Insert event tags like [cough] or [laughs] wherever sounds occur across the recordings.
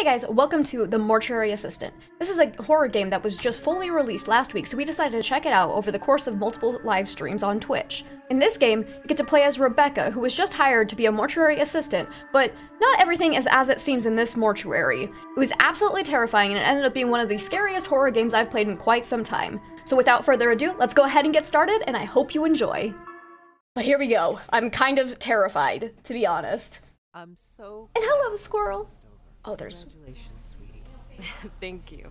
Hey guys, welcome to The Mortuary Assistant. This is a horror game that was just fully released last week, so we decided to check it out over the course of multiple live streams on Twitch. In this game, you get to play as Rebecca, who was just hired to be a mortuary assistant, but not everything is as it seems in this mortuary. It was absolutely terrifying and it ended up being one of the scariest horror games I've played in quite some time. So without further ado, let's go ahead and get started, and I hope you enjoy. But here we go. I'm kind of terrified, to be honest. I'm so. And hello, squirrel. Oh, there's Congratulations, sweetie. [laughs] Thank you.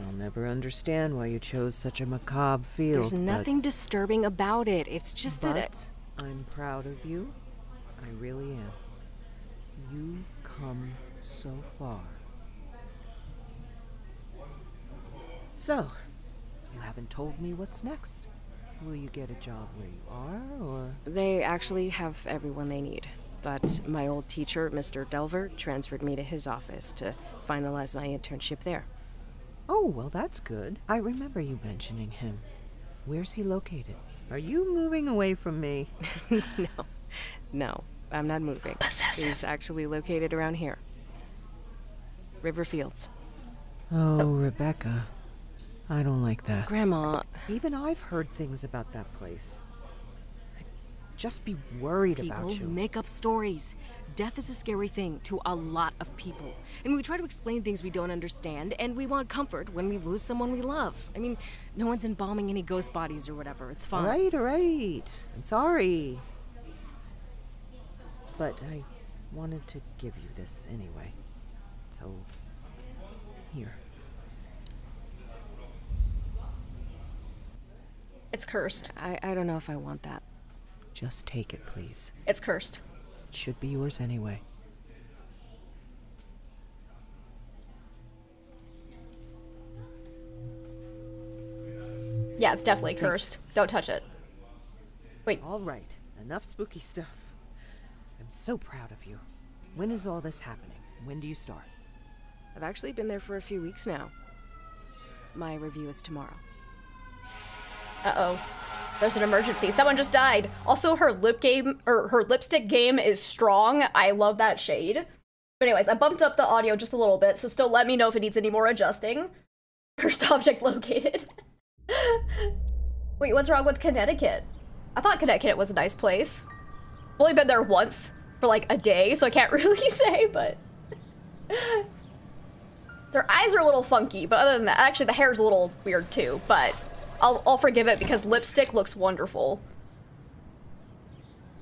I'll never understand why you chose such a macabre field. There's nothing disturbing about it. It's just but, that it. but I'm proud of you. I really am. You've come so far. So, you haven't told me what's next. Will you get a job where you are, or They actually have everyone they need. But my old teacher, Mr. Delver, transferred me to his office to finalize my internship there. Oh, well, that's good. I remember you mentioning him. Where's he located? Are you moving away from me? [laughs] no, no, I'm not moving. Possessive. He's actually located around here. River Fields. Oh, Rebecca. I don't like that. Grandma, Even I've heard things about that place. I'd just be worried people about you. make up stories. Death is a scary thing to a lot of people. And we try to explain things we don't understand, and we want comfort when we lose someone we love. I mean, no one's embalming any ghost bodies or whatever. It's fine. right, all right. I'm sorry. But I wanted to give you this anyway. So, here. it's cursed. I, I don't know if I want that. Just take it, please. It's cursed. It should be yours anyway. Yeah, it's definitely cursed. Don't touch it. Wait, All right, enough spooky stuff. I'm so proud of you. When is all this happening? When do you start? I've actually been there for a few weeks now. My review is tomorrow. Uh-oh. There's an emergency. Someone just died. Also, her lip game, or her lipstick game is strong. I love that shade. But anyways, I bumped up the audio just a little bit, so still let me know if it needs any more adjusting. [laughs] Cursed object located. [laughs] Wait, what's wrong with Connecticut? I thought Connecticut was a nice place. I've only been there once for like a day, so I can't [laughs] really say, but... Their eyes are a little funky, but other than that, actually the hair's a little weird too, but I'll, I'll forgive it because lipstick looks wonderful.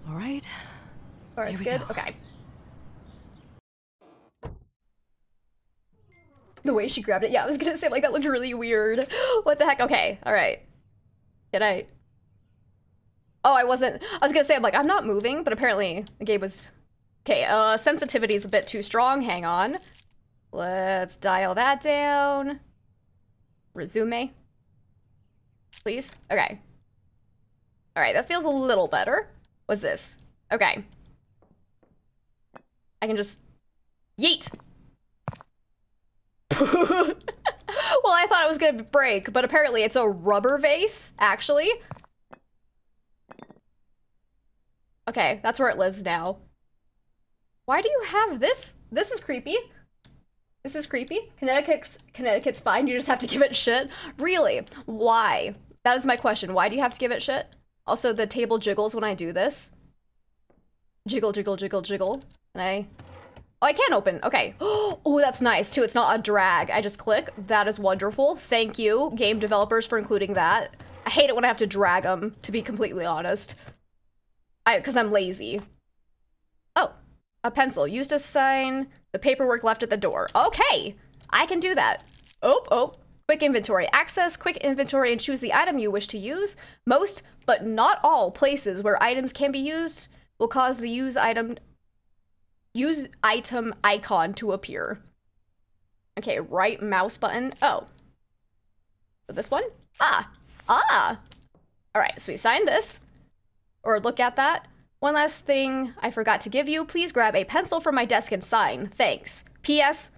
All right. Alright, it's good? go. Okay. The way she grabbed it, yeah, I was gonna say, like, that looked really weird. [gasps] what the heck? Okay, alright. Did I? Oh, I wasn't, I was gonna say, I'm like, I'm not moving, but apparently the game was... Okay, uh, sensitivity is a bit too strong, hang on. Let's dial that down. Resume. Please? Okay. Alright, that feels a little better. What's this? Okay. I can just yeet. [laughs] well, I thought it was gonna break, but apparently it's a rubber vase, actually. Okay, that's where it lives now. Why do you have this? This is creepy. This is creepy. Connecticut's Connecticut's fine. You just have to give it shit. Really? Why? That is my question. Why do you have to give it shit? Also, the table jiggles when I do this. Jiggle, jiggle, jiggle, jiggle. And I... Oh, I can open. Okay. [gasps] Oh, that's nice, too. It's not a drag. I just click. That is wonderful. Thank you, game developers, for including that. I hate it when I have to drag them, to be completely honest. I, Because I'm lazy. Oh, a pencil. Used to sign the paperwork left at the door. Okay, I can do that. Oh, oh. Quick inventory. Access quick inventory and choose the item you wish to use. Most, but not all, places where items can be used will cause the use item use item icon to appear. Okay, right mouse button. Oh. This one? Ah. Ah. All right, so we sign this or look at that. One last thing I forgot to give you. Please grab a pencil from my desk and sign. Thanks. P.S.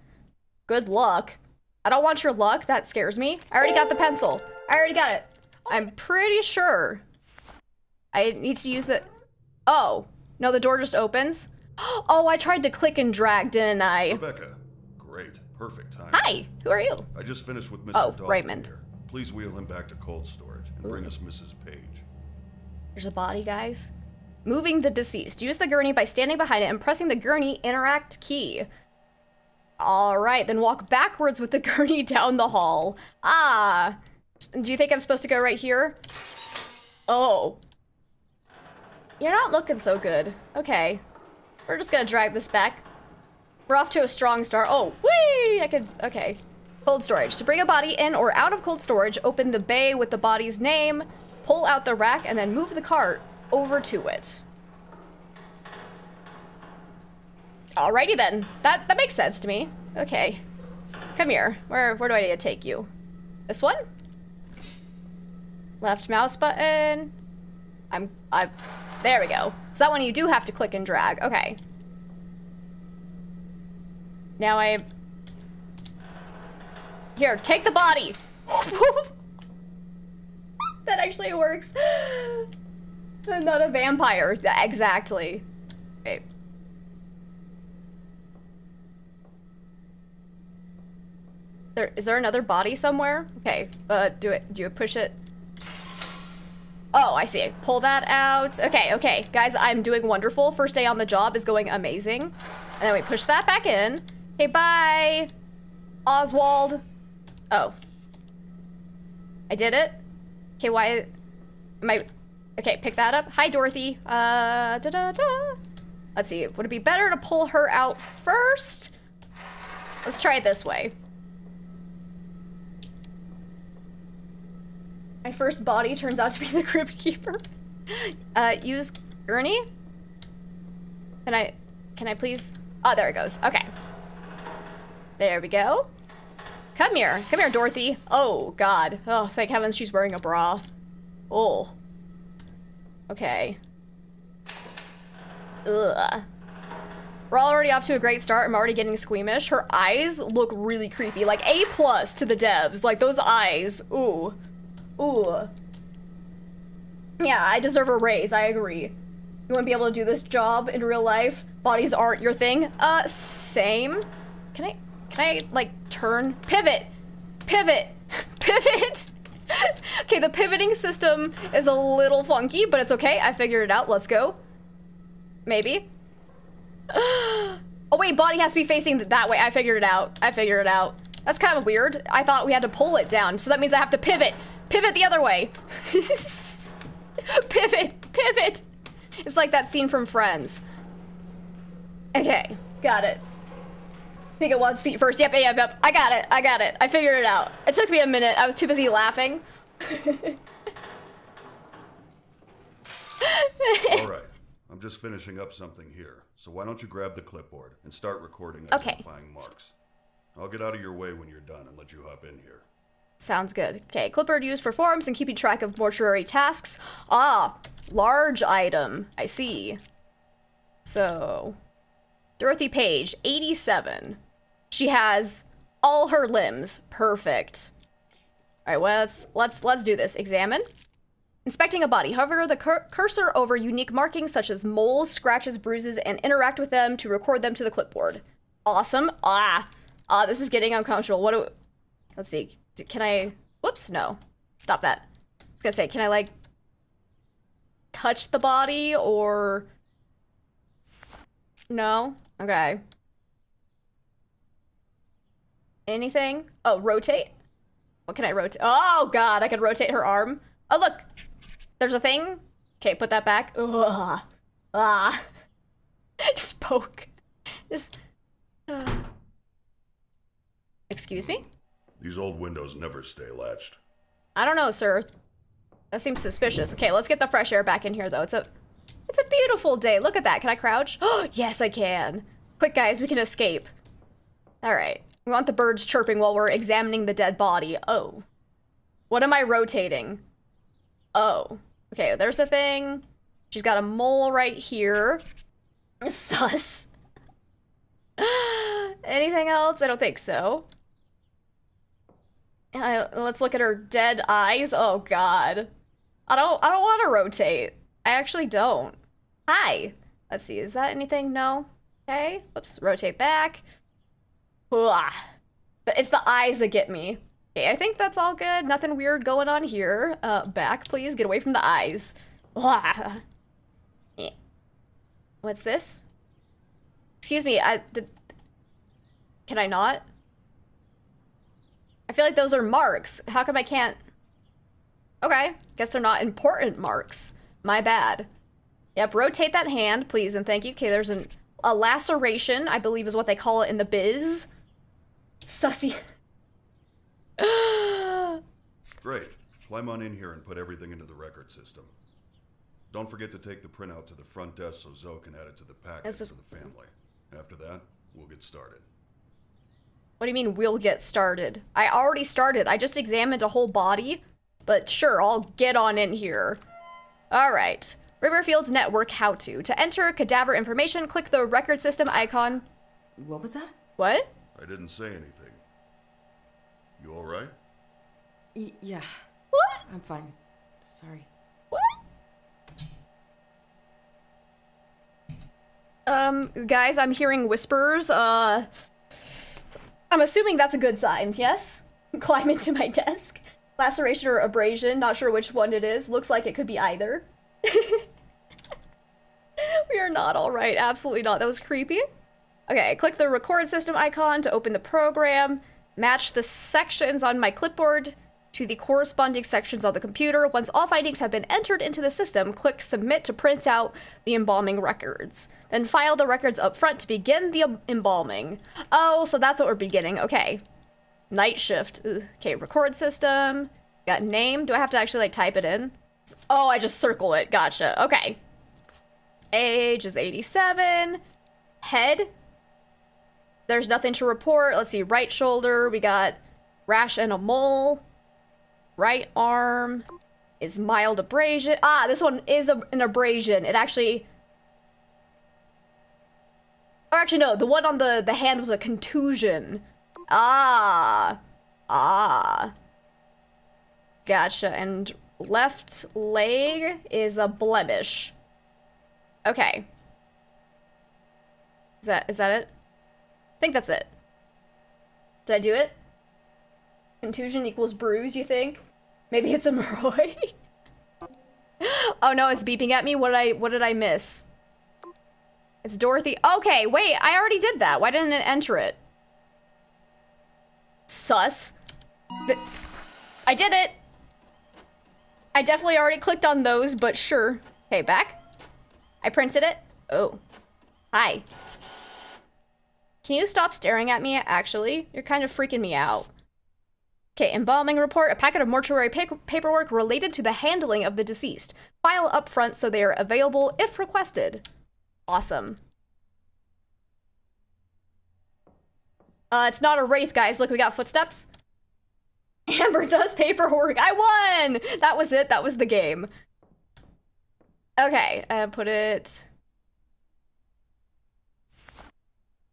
Good luck. I don't want your luck. That scares me. I already got the pencil. I already got it. I'm pretty sure I need to use the... Oh. No, the door just opens. [gasps] Oh, I tried to click and drag, didn't I? Rebecca, great, perfect time. Hi, who are you? I just finished with Mr. Oh, Dalton Raymond. here. Please wheel him back to cold storage and bring us Mrs. Page. There's a body, guys. Moving the deceased. Use the gurney by standing behind it and pressing the gurney interact key. Alright, then walk backwards with the [laughs] gurney down the hall. Ah. Do you think I'm supposed to go right here? Oh. You're not looking so good. Okay. We're just gonna drag this back. We're off to a strong start. Oh, whee! I could, okay. Cold storage. To bring a body in or out of cold storage, open the bay with the body's name, pull out the rack, and then move the cart over to it. Alrighty then. That that makes sense to me. Okay. Come here. Where where do I need to take you? This one? Left mouse button. I'm I there we go. So that one you do have to click and drag. Okay. Now I Here, take the body. [laughs] that actually works. [gasps] Not a vampire. Exactly. Okay. There is there another body somewhere? Okay. Uh do it do you push it? Oh, I see. Pull that out. Okay, okay. Guys, I'm doing wonderful. First day on the job is going amazing. And then we push that back in. Okay, bye. Oswald. Oh. I did it. Okay, why am I Okay, pick that up. Hi, Dorothy. Uh, da da da. Let's see. Would it be better to pull her out first? Let's try it this way. My first body turns out to be the crib keeper. Uh, use gurney. Can I? Can I please? Oh, there it goes. Okay. There we go. Come here. Come here, Dorothy. Oh, God. Oh, thank heavens she's wearing a bra. Oh. Okay. Ugh. We're already off to a great start. I'm already getting squeamish. Her eyes look really creepy. Like A plus to the devs. Like those eyes. Ooh. Ooh. Yeah, I deserve a raise. I agree. You want to be able to do this job in real life? Bodies aren't your thing? Uh, same. Can I, can I, like, turn? Pivot! Pivot! [laughs] Pivot! [laughs] okay, the pivoting system is a little funky, but it's okay. I figured it out. Let's go. Maybe. [gasps] oh, wait, body has to be facing that way. I figured it out. I figured it out. That's kind of weird. I thought we had to pull it down, so that means I have to pivot. Pivot the other way. pivot, pivot. It's like that scene from Friends. Okay, got it. Think it was feet first. Yep, yep, yep. I got it. I got it. I figured it out. It took me a minute. I was too busy laughing. All [laughs] right, I'm just finishing up something here. So why don't you grab the clipboard and start recording Okay. identifying marks? I'll get out of your way when you're done and let you hop in here. Sounds good. Okay, clipboard used for forms and keeping track of mortuary tasks. Ah, large item. I see. So, Dorothy Page, 87. She has all her limbs. Perfect. All right, well, let's let's let's do this. Examine. Inspecting a body. Hover the cur cursor over unique markings such as moles, scratches, bruises, and interact with them to record them to the clipboard. Awesome. Ah, ah, this is getting uncomfortable. What do? Let's see. Can I? Whoops. No. Stop that. I was gonna say, can I like touch the body or? No. Okay. Anything? Oh, rotate. What can I rotate? Oh God, I could rotate her arm. Oh look, there's a thing. Okay, put that back. Ugh. Ah. [laughs] Just poke. Just. uh. Excuse me? These old windows never stay latched. I don't know, sir. That seems suspicious. Okay, let's get the fresh air back in here, though. It's a, it's a beautiful day. Look at that. Can I crouch? Oh, [gasps] yes, I can. Quick, guys, we can escape. All right. We want the birds chirping while we're examining the dead body. Oh. What am I rotating? Oh. Okay, there's a thing. She's got a mole right here. [laughs] Sus. [gasps] Anything else? I don't think so. Uh, let's look at her dead eyes. Oh god. I don't I don't want to rotate. I actually don't. Hi. Let's see, is that anything? No. Okay. Oops, rotate back. Ugh. It's the eyes that get me. Okay, I think that's all good. Nothing weird going on here. Uh, back, please. Get away from the eyes. Eh. What's this? Excuse me, I... Did, can I not? I feel like those are marks. How come I can't... Okay, guess they're not important marks. My bad. Yep, rotate that hand, please, and thank you. Okay, there's an, a laceration, I believe is what they call it in the biz. Sussy. [gasps] Great. Climb on in here and put everything into the record system. Don't forget to take the printout to the front desk so Zoe can add it to the packet for the family. After that, we'll get started. What do you mean we'll get started? I already started. I just examined a whole body. But sure, I'll get on in here. All right. Riverfield's network how to. To enter cadaver information, click the record system icon. What was that? What? I didn't say anything. You alright? Y- yeah, What? I'm fine. Sorry. What? Um, guys, I'm hearing whispers. Uh, I'm assuming that's a good sign, yes? [laughs] Climb into my desk. Laceration or abrasion, not sure which one it is. Looks like it could be either. [laughs] we are not alright, absolutely not. That was creepy. Okay, click the record system icon to open the program. Match the sections on my clipboard to the corresponding sections on the computer. Once all findings have been entered into the system, click submit to print out the embalming records. Then file the records up front to begin the embalming. Oh, so that's what we're beginning. Okay. Night shift. Ugh. Okay, record system. Got name. Do I have to actually like type it in? Oh, I just circle it. Gotcha. Okay. Age is 87. Head. There's nothing to report. Let's see. Right shoulder. We got rash and a mole. Right arm is mild abrasion. Ah, this one is a, an abrasion. It actually. Or actually, no. The one on the the hand was a contusion. Ah, ah. Gotcha. And left leg is a blemish. Okay. Is that is that it? I think that's it. Did I do it? Contusion equals bruise, you think? Maybe it's a Moroi? [laughs] oh no, it's beeping at me. What did I what did I miss? It's Dorothy. Okay, wait, I already did that. Why didn't it enter it? Sus. I did it. I definitely already clicked on those, but sure. Okay, back. I printed it. Oh. Hi. Can you stop staring at me, actually? You're kind of freaking me out. Okay, embalming report, a packet of mortuary pa- paperwork related to the handling of the deceased. File up front so they are available if requested. Awesome. Uh, it's not a wraith, guys. Look, we got footsteps. [laughs] Amber does paperwork. I won! That was it. That was the game. Okay, uh, put it...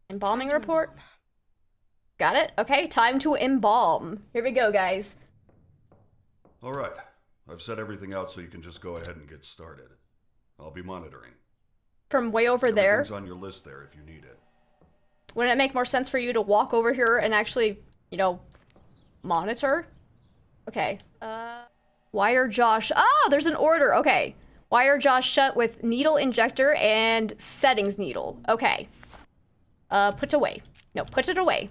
Embalming report. Got it? Okay, time to embalm. Here we go, guys. Alright. I've set everything out so you can just go ahead and get started. I'll be monitoring. From way over there. Everything's on your list there if you need it. Wouldn't it make more sense for you to walk over here and actually, you know, monitor? Okay. Uh, wire Josh. Oh, there's an order. Okay. Wire Josh shut with needle injector and settings needle. Okay. Uh, put away. No, put it away.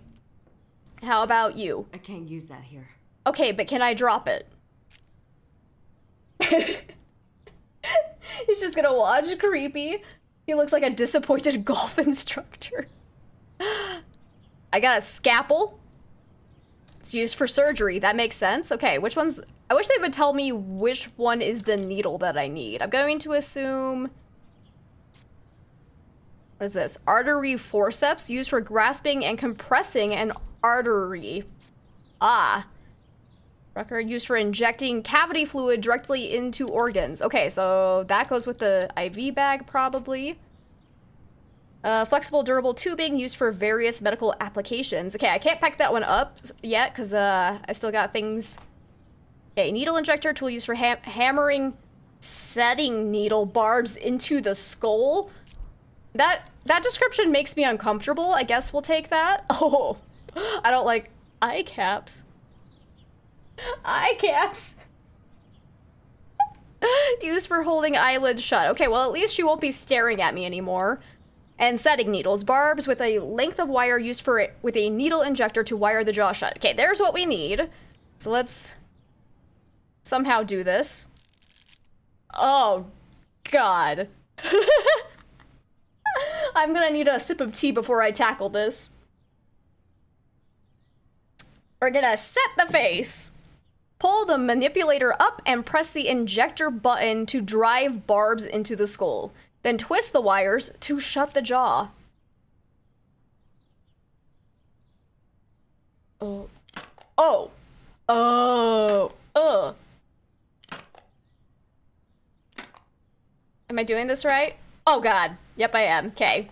How about you? I can't use that here. Okay, but can I drop it? [laughs] He's just gonna watch creepy. He looks like a disappointed [laughs] golf instructor. [gasps] I got a scalpel. It's used for surgery. That makes sense. Okay, which one's... I wish they would tell me which one is the needle that I need. I'm going to assume... What is this? Artery forceps used for grasping and compressing an artery. Ah. Trocar used for injecting cavity fluid directly into organs. Okay, so that goes with the IV bag, probably. Uh, flexible, durable tubing used for various medical applications. Okay, I can't pack that one up yet because uh, I still got things. Okay, needle injector tool used for ham hammering setting needle barbs into the skull. That that description makes me uncomfortable. I guess we'll take that. [laughs] Oh, [gasps] I don't like eye caps. Eye caps. [laughs] Used for holding eyelids shut. Okay, well at least she won't be staring at me anymore. And setting needles. Barbs with a length of wire used for it with a needle injector to wire the jaw shut. Okay, there's what we need. So let's somehow do this. Oh, God. [laughs] I'm gonna need a sip of tea before I tackle this. We're gonna set the face. Pull the manipulator up and press the injector button to drive barbs into the skull. Then twist the wires to shut the jaw. Oh. Oh. Oh. Ugh. Am I doing this right? Oh god. Yep, I am. Okay.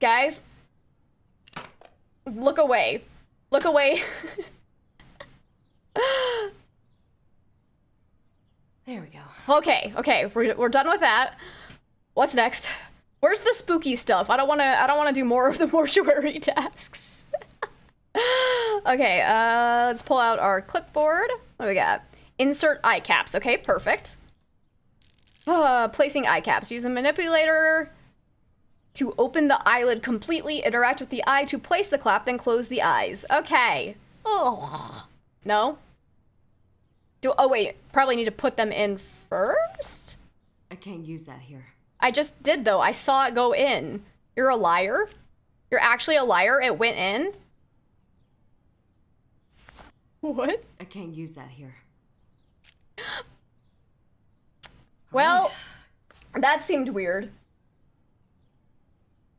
Guys. Look away. Look away. There we go. okay, okay. We're, we're done with that. What's next? Where's the spooky stuff? I don't want to I don't want to do more of the [laughs] mortuary tasks. [laughs] okay, uh let's pull out our clipboard. What do we got? Insert eye caps. Okay, perfect. Uh, placing eye caps. Use the manipulator to open the eyelid completely, interact with the eye to place the clap, then close the eyes. Okay. Oh. No? Do, oh wait, probably need to put them in first? I can't use that here. I just did though. I saw it go in. You're a liar? You're actually a liar? It went in? What? I can't use that here. Well, that seemed weird.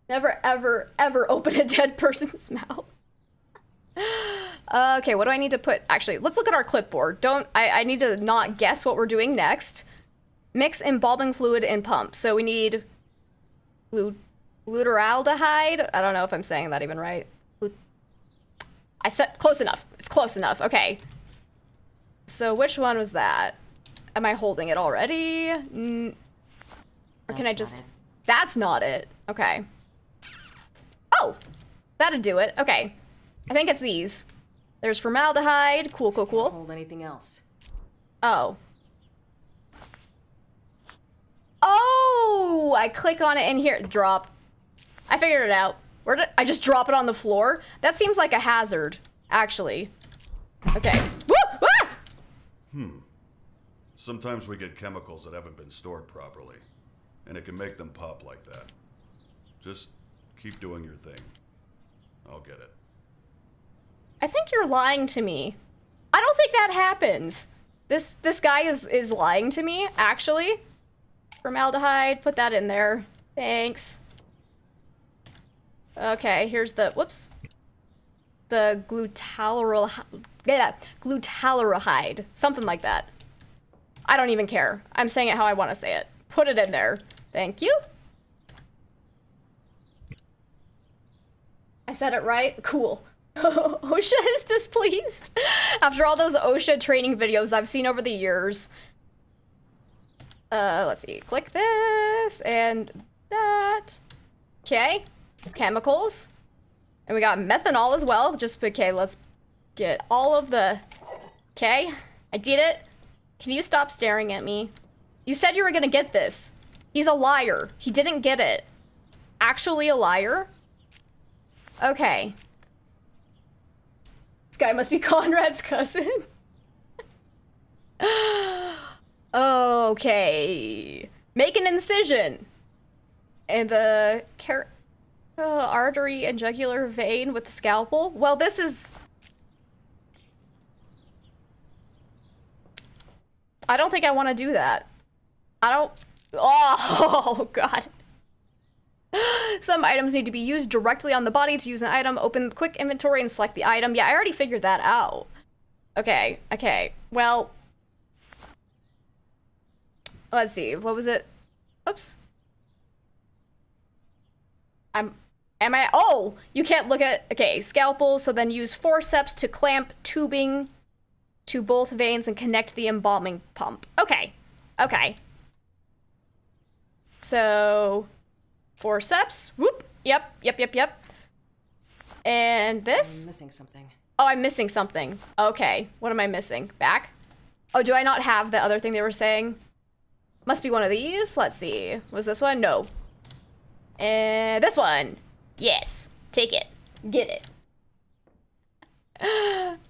Never, ever, ever [laughs] open a dead person's mouth. Uh, okay, what do I need to put? Actually, let's look at our clipboard. Don't, I, I need to not guess what we're doing next. Mix embalming fluid and pump. So we need glu glutaraldehyde. I don't know if I'm saying that even right. I said close enough. It's close enough. Okay. So which one was that? Am I holding it already? Mm, or can I That's just... That's not it. Okay. Oh! That'd do it. Okay. I think it's these. There's formaldehyde. Cool, cool, cool. Hold anything else. Oh. Oh! I click on it in here. Drop. I figured it out. Where did I just drop it on the floor? That seems like a hazard, actually. Okay. Woo! Ah! Sometimes we get chemicals that haven't been stored properly, and it can make them pop like that. Just keep doing your thing. I'll get it. I think you're lying to me. I don't think that happens. This this guy is is lying to me, actually. Formaldehyde, put that in there. Thanks. Okay, here's the whoops. The glutalural yeah, glutaluride, something like that. I don't even care. I'm saying it how I want to say it. Put it in there. Thank you. Said it right. Cool. [laughs] OSHA is displeased. After all those OSHA training videos I've seen over the years. Uh, let's see. Click this and that. Okay. Chemicals. And we got methanol as well. Just, okay, let's get all of the... Okay. I did it. Can you stop staring at me? You said you were gonna get this. He's a liar. He didn't get it. Actually a liar? Okay. This guy must be [laughs] Conrad's cousin. [gasps] okay. Make an incision. And the car uh, artery and jugular vein with the scalpel. Well, this is... I don't think I want to do that. I don't... [laughs] Oh, God. [gasps] Some items need to be used directly on the body to use an item. Open quick inventory and select the item. Yeah, I already figured that out. Okay, okay. Well, let's see. What was it? Oops. I'm. Am I? Oh, you can't look at. Okay, scalpel. So then use forceps to clamp tubing to both veins and connect the embalming pump. Okay, okay. So Forceps. Whoop. Yep, yep, yep, yep. And I'm this? missing something. Oh, I'm missing something. Okay, what am I missing? Back? Oh, do I not have the other thing they were saying? Must be one of these. Let's see. Was this one? No. And this one. Yes. Take it. Get it. [gasps]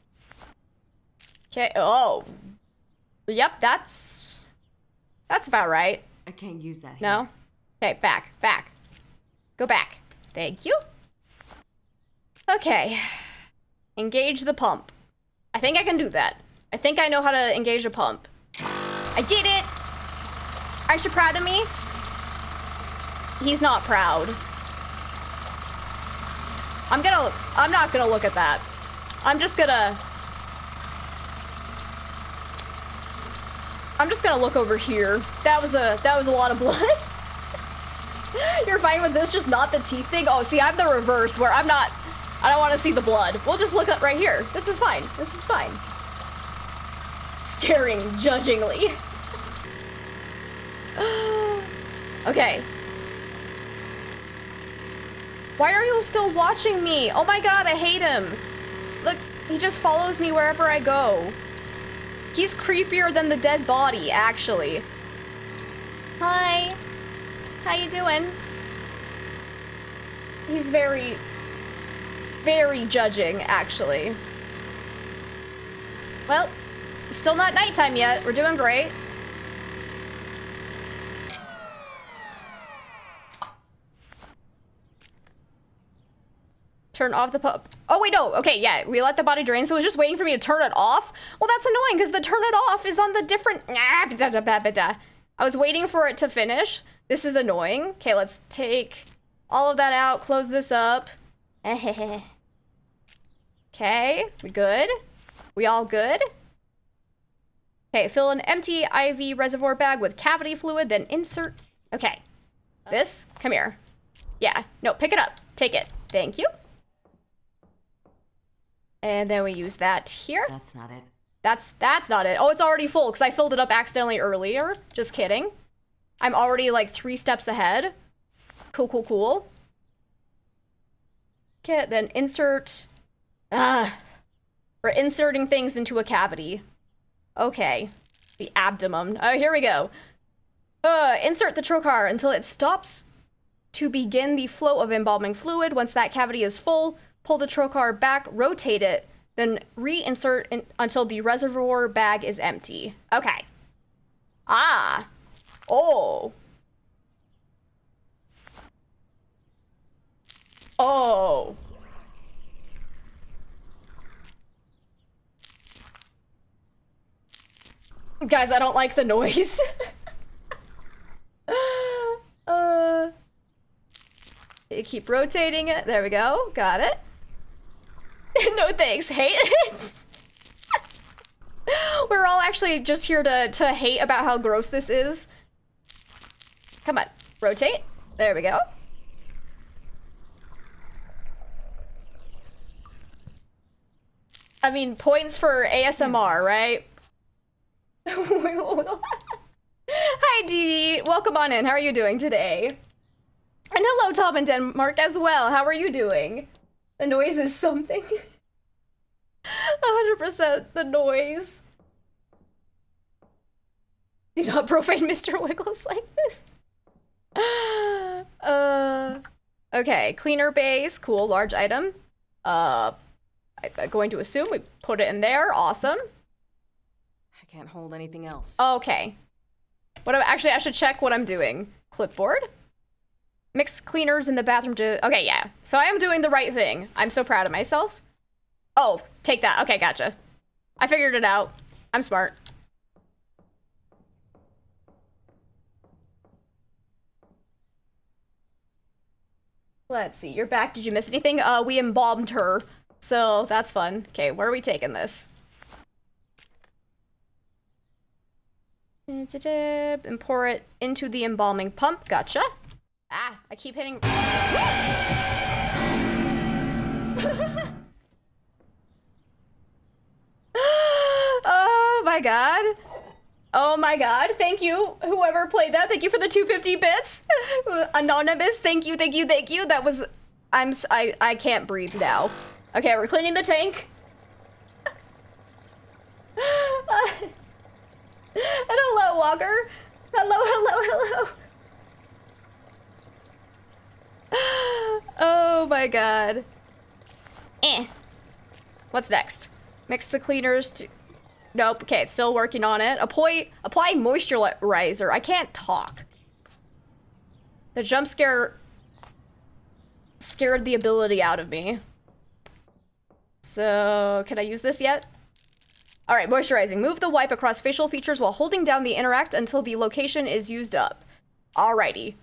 Okay. Oh. Yep, that's... That's about right. I can't use that. No? Okay, back, back. Go back. Thank you. Okay. Engage the pump. I think I can do that. I think I know how to engage a pump. I did it! Aren't you proud of me? He's not proud. I'm gonna, I'm not gonna look at that. I'm just gonna, I'm just gonna look over here. That was a, that was a lot of [laughs] blood. [laughs] You're fine with this, just not the teeth thing? Oh, see, I'm the reverse, where I'm not... I don't want to see the blood. We'll just look up right here. This is fine. This is fine. Staring judgingly. [sighs] okay. Why are you still watching me? Oh my god, I hate him. Look, he just follows me wherever I go. He's creepier than the dead body, actually. Hi. How you doing? He's very, very judging, actually. Well, still not nighttime yet. We're doing great. Turn off the pump. Oh, wait, no. Okay, yeah, we let the body drain, so it was just waiting for me to turn it off. Well, that's annoying, because the turn it off is on the different... Ah, I was waiting for it to finish. This is annoying. Okay, let's take all of that out, close this up. [laughs] okay, we good? We all good? Okay, fill an empty IV reservoir bag with cavity fluid, then insert... Okay. This? Come here. Yeah, no, pick it up. Take it. Thank you. And then we use that here. That's not it. That's that's not it. Oh, it's already full because I filled it up accidentally earlier. Just kidding. I'm already like three steps ahead. Cool, cool, cool. Okay, then insert. Ah, we're inserting things into a cavity. Okay, the abdomen. Oh, here we go. Uh, insert the trocar until it stops to begin the flow of embalming fluid. Once that cavity is full, pull the trocar back, rotate it, then reinsert in until the reservoir bag is empty. Okay. Ah. Oh. Oh. Guys, I don't like the noise. [laughs] uh, you keep rotating it. There we go. Got it. [laughs] no thanks. Hate it. [laughs] We're all actually just here to, to hate about how gross this is. Come on. Rotate. There we go. I mean, points for ASMR, right? [laughs] Hi, Dee. Welcome on in. How are you doing today? And hello, Tom in Denmark as well. How are you doing? The noise is something. [laughs] 100% the noise. Do not profane [laughs] Mr. Wiggles like this. [laughs] Uh, okay, cleaner base, cool, large item. Uh, I- I'm going to assume we put it in there. Awesome. I can't hold anything else. Okay. What I'm, actually, I should check what I'm doing. Clipboard. Mix cleaners in the bathroom to. Okay, yeah. So I am doing the right thing. I'm so proud of myself. Oh, take that. Okay, gotcha. I figured it out. I'm smart. Let's see. You're back. Did you miss anything? Uh, we embalmed her. So that's fun. Okay, where are we taking this? And pour it into the embalming pump. Gotcha. Ah, I keep hitting. [laughs] oh my god. Oh my god, thank you, whoever played that. Thank you for the 250 bits. [laughs] Anonymous, thank you, thank you, thank you. That was, I'm, I, I can't breathe now. Okay, we're cleaning the tank. [laughs] and hello, Walker. Hello, hello, hello. [laughs] oh my god. Eh. What's next? Mix the cleaners to. Nope. Okay, it's still working on it. Apply apply moisturizer. I can't talk. The jump scare scared the ability out of me. So, can I use this yet? All right, moisturizing. Move the wipe across facial features while holding down the interact until the location is used up. Alrighty.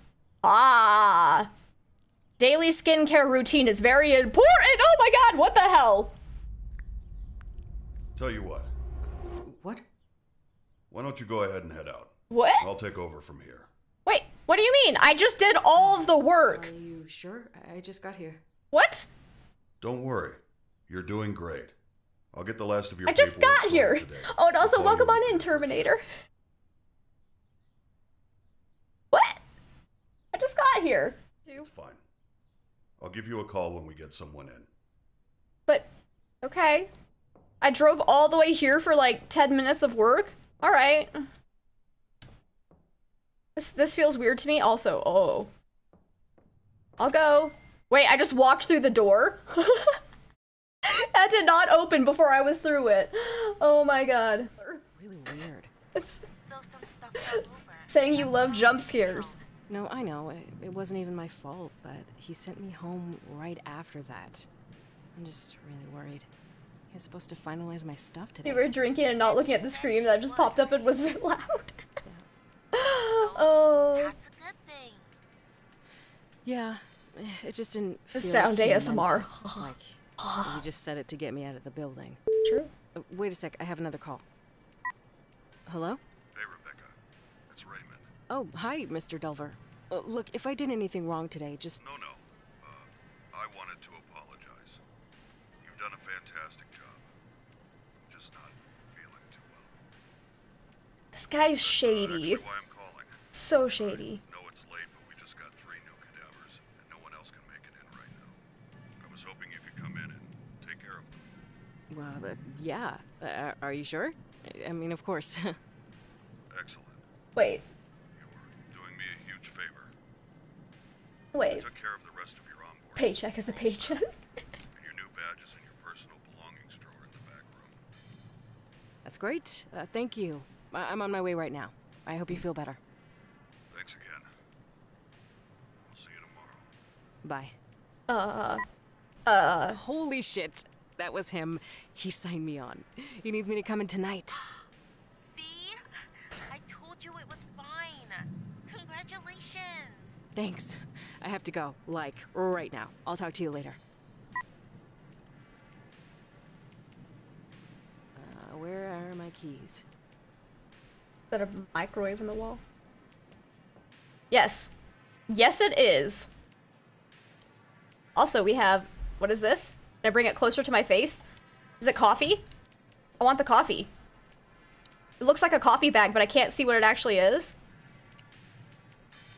Ah. Daily skincare routine is very important. Oh my god, what the hell? Tell you what, What? Why don't you go ahead and head out? What? I'll take over from here. Wait, what do you mean? I just did all of the work. Are you sure? I just got here. What? Don't worry, you're doing great. I'll get the last of your. I just got here. today. Oh, and also welcome on in. Terminator. What? I just got here. It's fine. I'll give you a call when we get someone in. But, okay. I drove all the way here for like 10 minutes of work. All right. This, this feels weird to me. Also, oh. I'll go. Wait, I just walked through the door. [laughs] that did not open before I was through it. Oh my god. Really weird. It's So some stuff over. saying you love jump scares. No, I know. It, it wasn't even my fault, but he sent me home right after that. I'm just really worried. He's supposed to finalize my stuff today. You were drinking and not looking at the screen that just popped up and was very [laughs] loud. oh. That's a good thing. Yeah, eh, it just didn't. The sound like he ASMR. like you just said it to get me out of the building. True. Uh, wait a sec, I have another call. Hello? Hey, Rebecca. It's Raymond. Oh, hi, Mr. Delver. Uh, look, if I did anything wrong today, just No, no. Uh, I wanted to and take care of them. well, uh, yeah. Uh, are you sure? I- I mean, of course. [laughs] Excellent. Wait. You were doing me a huge favor. I Wait. took care of the rest of your onboarding. Paycheck is a paycheck. And [laughs] your new badge is in your personal belongings drawer in the back room. That's great. Uh, thank you. I- I'm on my way right now. I hope you feel better. Thanks again. I'll see you tomorrow. Bye. Uh. Uh. Holy shit. That was him. He signed me on. He needs me to come in tonight. See? I told you it was fine. Congratulations. Thanks. I have to go. Like, right now. I'll talk to you later. Uh, where are my keys? That a microwave in the wall? Yes. Yes, it is. Also, we have. What is this? Can I bring it closer to my face? Is it coffee? I want the coffee. It looks like a coffee bag, but I can't see what it actually is.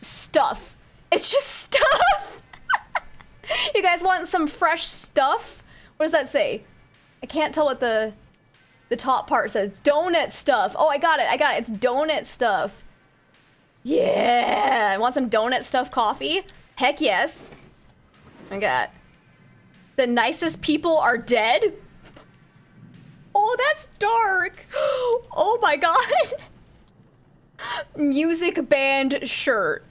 Stuff. It's just [laughs] stuff! [laughs] you guys want some fresh stuff? What does that say? I can't tell what the the top part says donut stuff. Oh, I got it. I got it. It's donut stuff. Yeah. I want some donut stuff coffee. Heck yes. I got the nicest people are dead. Oh, that's dark. [gasps] Oh my god. [laughs] Music band shirt.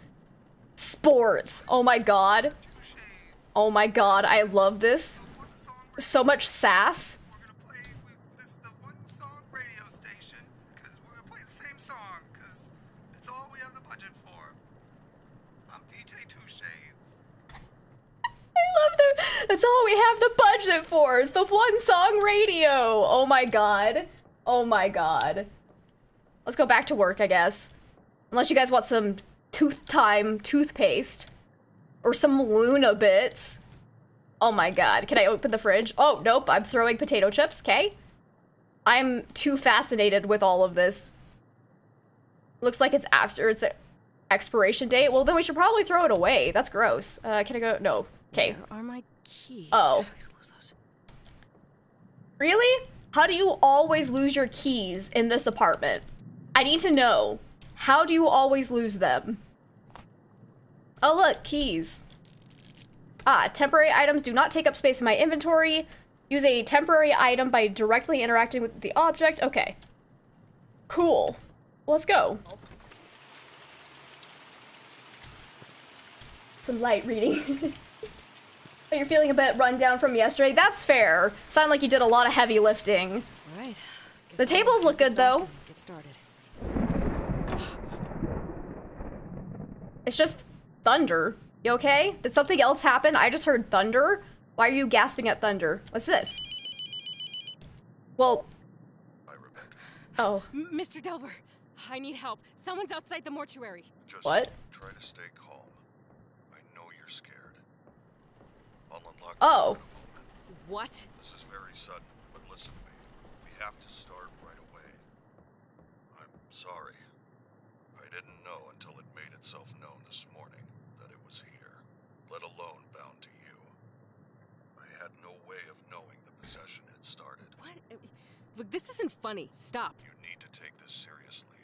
Sports. Oh my god. Oh my god. I love this. So much sass. Love the. That's all we have the budget for. Is the one song radio. Oh my god. Oh my god. Let's go back to work, I guess. Unless you guys want some tooth time toothpaste or some Luna bits. Oh my god. Can I open the fridge? Oh, nope. I'm throwing potato chips. Okay. I'm too fascinated with all of this. looks like it's after its expiration date. Well, then we should probably throw it away. That's gross. Uh, can I go? No. Okay. Where are my keys? Oh. I always lose those. Really? How do you always lose your keys in this apartment? I need to know. How do you always lose them? Oh, look, keys. Ah, temporary items do not take up space in my inventory. Use a temporary item by directly interacting with the object. Okay. Cool. Let's go. Some light reading. [laughs] But you're feeling a bit run down from yesterday. That's fair. Sound like you did a lot of heavy lifting. All right. The tables look good, though. Get started. It's just thunder. You okay? Did something else happen? I just heard thunder. Why are you gasping at thunder? What's this? Well, Hi, Rebecca. oh, M- Mr. Delver, I need help. Someone's outside the mortuary. Just What? try to stay calm. I know you're scared. I'll unlock Oh. the door in a moment. What? This is very sudden, but listen to me. We have to start right away. I'm sorry. I didn't know until it made itself known this morning that it was here, let alone bound to you. I had no way of knowing the possession had started. What? Uh, Look, this isn't funny. Stop. You need to take this seriously.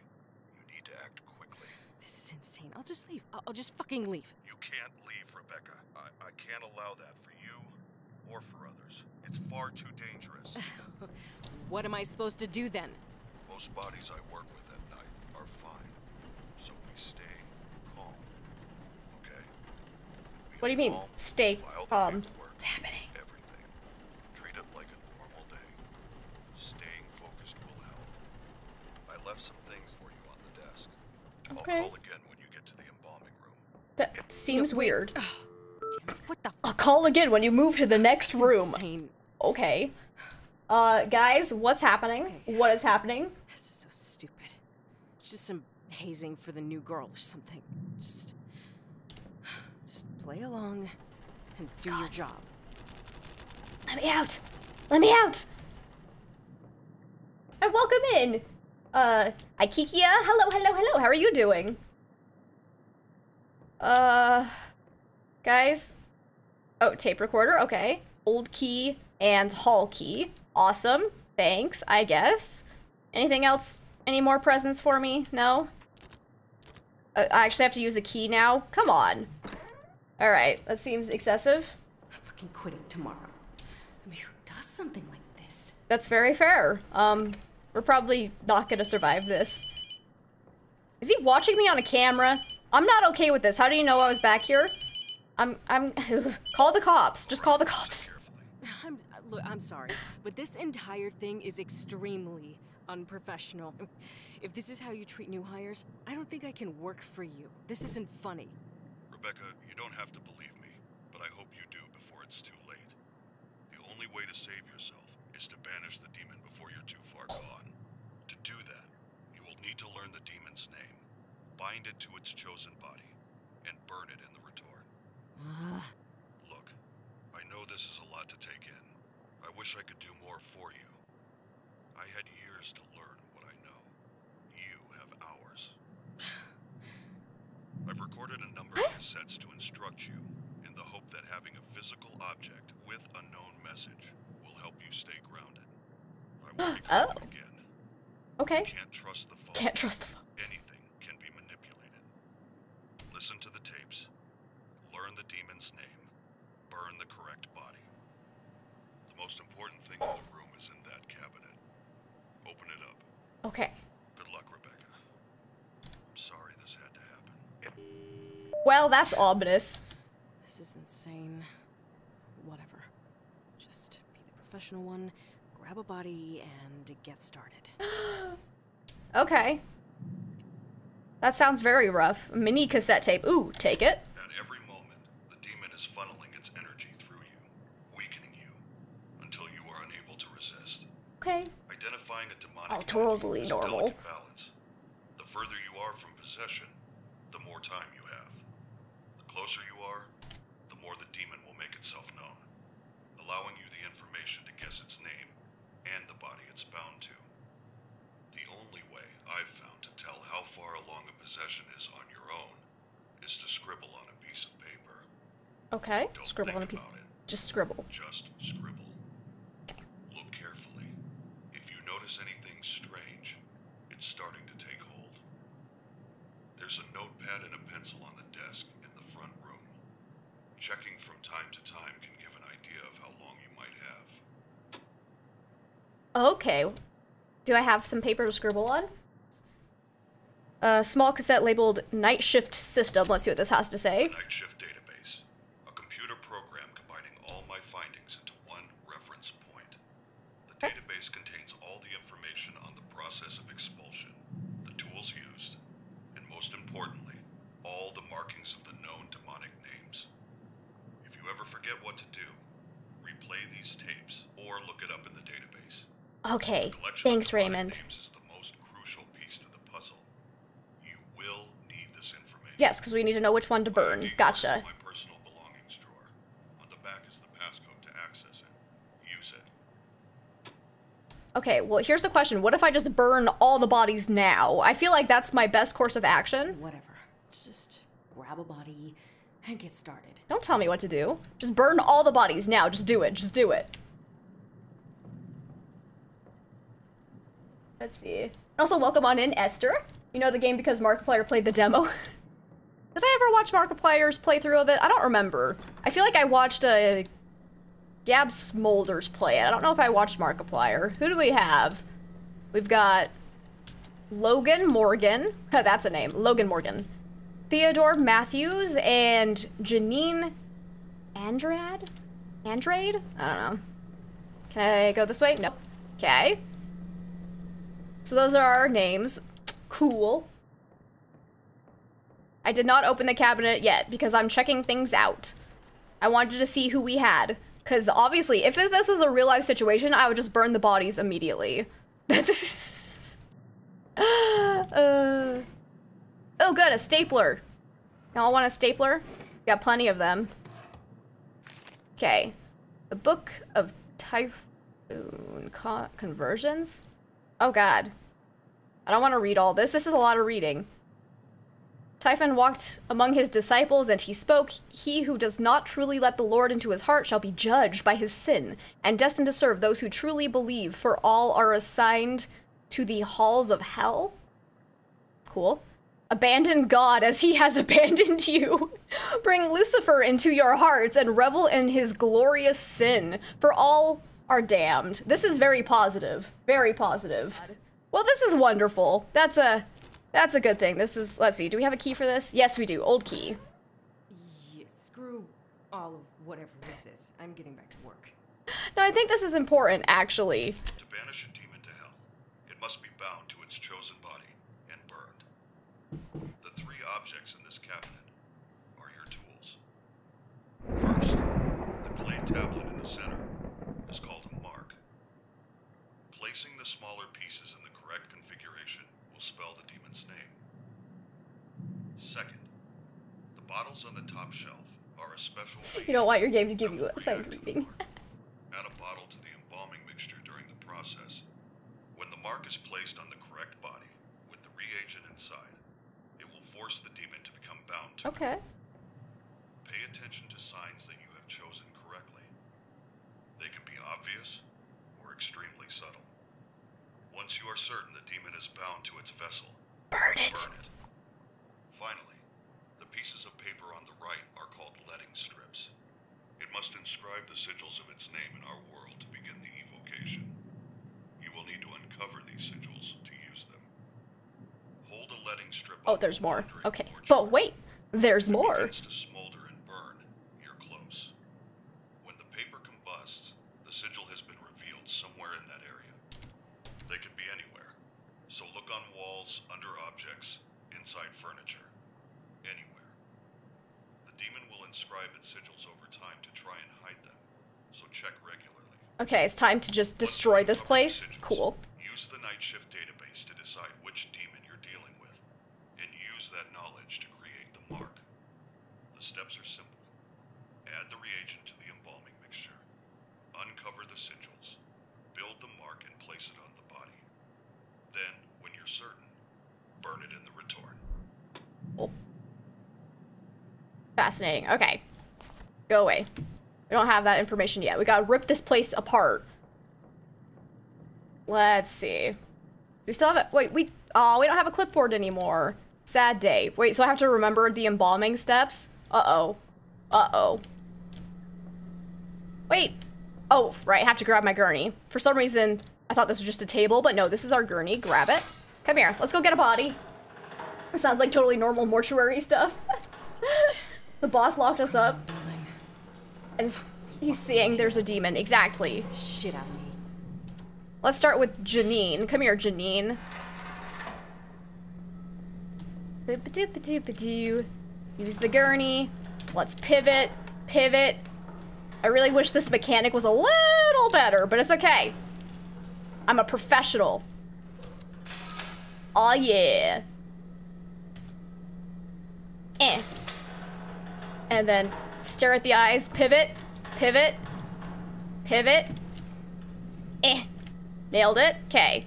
You need to act quickly. This is insane. I'll just leave. I'll, I'll just fucking leave. You can't leave, Rebecca. I, I can't allow that for you or for others. It's far too dangerous. [laughs] What am I supposed to do then? Most bodies I work with at night are fine, so we stay calm. Okay? We what do you mean? embalm, Stay calm. paperwork, What's happening? Everything. Treat it like a normal day. Staying focused will help. I left some things for you on the desk. Okay. I'll call again when you get to the embalming room. That seems weird. Damn What the? I'll call again when you move to the next room. Insane. Okay. Uh, guys, what's happening? What is happening? This is so stupid. It's Just some hazing for the new girl or something. Just, just play along and do your job. Let me out! Let me out! And welcome in! Uh, Ikikia, hello, hello, hello, how are you doing? Uh, guys? Oh, tape recorder, okay. Old key and hall key. Awesome, thanks, I guess. Anything else? Any more presents for me? No? Uh, I actually have to use a key now? Come on. Alright, that seems excessive. I'm fucking quitting tomorrow. I mean, who does something like this? That's very fair. Um, we're probably not gonna survive this. Is he watching me on a camera? I'm not okay with this. How do you know I was back here? I'm, I'm, [laughs] call the cops. Just call the cops. Carefully. I'm look, I'm sorry, but this entire thing is extremely unprofessional. If this is how you treat new hires, I don't think I can work for you. This isn't funny. Rebecca, you don't have to believe me, but I hope you do before it's too late. The only way to save yourself is to banish the demon before you're too far gone. To do that, you will need to learn the demon's name, bind it to its chosen body, and burn it in the retort. Uh, Look, I know this is a lot to take in. I wish I could do more for you. I had years to learn what I know. You have hours. I've recorded a number of cassettes to instruct you in the hope that having a physical object with a known message will help you stay grounded. I will Oh. again. Okay. Can't trust the phone. Can't trust the phones. Anything can be manipulated. Listen to the tapes. Learn the demon's name. Burn the correct body. The most important thing in the room is in that cabinet. Open it up. Okay. Good luck, Rebecca. I'm sorry this had to happen. Well, that's ominous. this is insane. Whatever. Just be the professional one, grab a body, and get started. [gasps] Okay. That sounds very rough. Mini cassette tape. Ooh, take it. At every moment, the demon is funneling its energy through you, weakening you, until you are unable to resist. Okay. Identifying a demonic Oh, totally normal. balance. The further you are from possession, the more time you have. The closer you are, the more the demon will make itself known, allowing you the information to guess its name and the body it's bound to. The only way I've found to tell how far along possession is on your own is to scribble on a piece of paper. Okay. Don't Scribble on a piece. Just scribble. Just scribble. Look carefully. If you notice anything strange, it's starting to take hold. There's a notepad and a pencil on the desk in the front room. Checking from time to time can give an idea of how long you might have. Okay. Do I have some paper to scribble on? A small cassette labeled Night Shift System. Let's see what this has to say. Night Shift Database. A computer program combining all my findings into one reference point. The database contains all the information on the process of expulsion, the tools used, and most importantly, all the markings of the known demonic names. If you ever forget what to do, replay these tapes or look it up in the database. Okay. Collection Thanks, Raymond. Names is the most crucial piece to the puzzle. You will need this information. Yes, because we need to know which one to burn. Gotcha. My personal belongings drawer. On the back is the passcode to access it. Use it. Okay, well, here's the question. What if I just burn all the bodies now? I feel like that's my best course of action. Whatever. Just grab a body and get started. Don't tell me what to do. Just burn all the bodies now. Just do it. Just do it. Let's see. Also, welcome on in, Esther. You know the game because Markiplier played the demo. [laughs] Did I ever watch Markiplier's playthrough of it? I don't remember. I feel like I watched a Gab Smolders play it. I don't know if I watched Markiplier. Who do we have? We've got Logan Morgan. [laughs] That's a name. Logan Morgan. Theodore Matthews and Janine Andrade? Andrade? I don't know. Can I go this way? No. Okay. So those are our names. Cool. I did not open the cabinet yet because I'm checking things out. I wanted to see who we had. Because obviously, if this was a real life situation, I would just burn the bodies immediately. Uh, [laughs] oh, good, a stapler. Y'all want a stapler? Got plenty of them. Okay. The Book of Typhoon Co- Conversions? Oh, God. I don't want to read all this. This is a lot of reading. Typhon walked among his disciples, and he spoke, He who does not truly let the Lord into his heart shall be judged by his sin, and destined to serve those who truly believe, for all are assigned to the halls of hell. Cool. Abandon God as he has [laughs] abandoned you. Bring Lucifer into your hearts and revel in his glorious sin, for all are damned. This is very positive. Very positive. Well, this is wonderful. That's a that's a good thing. This is let's see. Do we have a key for this? Yes, we do. Old key. Yeah, screw all of whatever this is. I'm getting back to work. [laughs] No, I think this is important actually. To banish a demon to hell, it must be bound to its chosen body and burned. The three objects in this cabinet are your tools. First, the clay tablet in the center is called a mark. Placing the smaller pieces in the correct configuration will spell the demon's name. Second, the bottles on the top shelf are a special. [laughs] You don't want your game to give you a sight reading. Add a bottle to the embalming mixture during the process. When the mark is placed on the correct body with the reagent inside, it will force the demon to become bound to it. Okay. Pay attention to signs that you have chosen correctly. They can be obvious or extremely subtle. Once you are certain the demon is bound to its vessel, Burn it. burn it. Finally, pieces of paper on the right are called letting strips. It must inscribe the sigils of its name in our world to begin the evocation. You will need to uncover these sigils to use them. Hold a letting strip. Oh, there's more. Okay. But wait, there's more. begins to smolder and burn, you're close. When the paper combusts, the sigil has been revealed somewhere in that area. They can be anywhere, so look on walls, under objects, inside furniture, anywhere. The demon inscribe its sigils over time to try and hide them, so check regularly. Okay, it's time to just destroy this place. Cool. Use the night shift database to decide which demon you're dealing with, and use that knowledge to create the mark. The steps are simple. Add the reagent to the embalming mixture. Uncover the sigils. Build the mark and place it on the body. Then, when you're certain, burn it in the retort. Fascinating. Okay. Go away. We don't have that information yet. We gotta rip this place apart. Let's see. We still have it. Wait, we. Oh, we don't have a clipboard anymore. Sad day. Wait, so I have to remember the embalming steps? Uh oh. Uh oh. Wait. Oh, right. I have to grab my gurney. For some reason, I thought this was just a table, but no, this is our gurney. Grab it. Come here. Let's go get a body. It sounds like totally normal mortuary stuff. [laughs] the boss locked us up, and he's seeing there's a demon. Exactly. Shit out of me. Let's start with Janine. Come here, Janine. Use the gurney. Let's pivot. Pivot. I really wish this mechanic was a little better, but it's okay. I'm a professional. Oh yeah. Eh. And then stare at the eyes, pivot, pivot, pivot. Eh. Nailed it. Okay.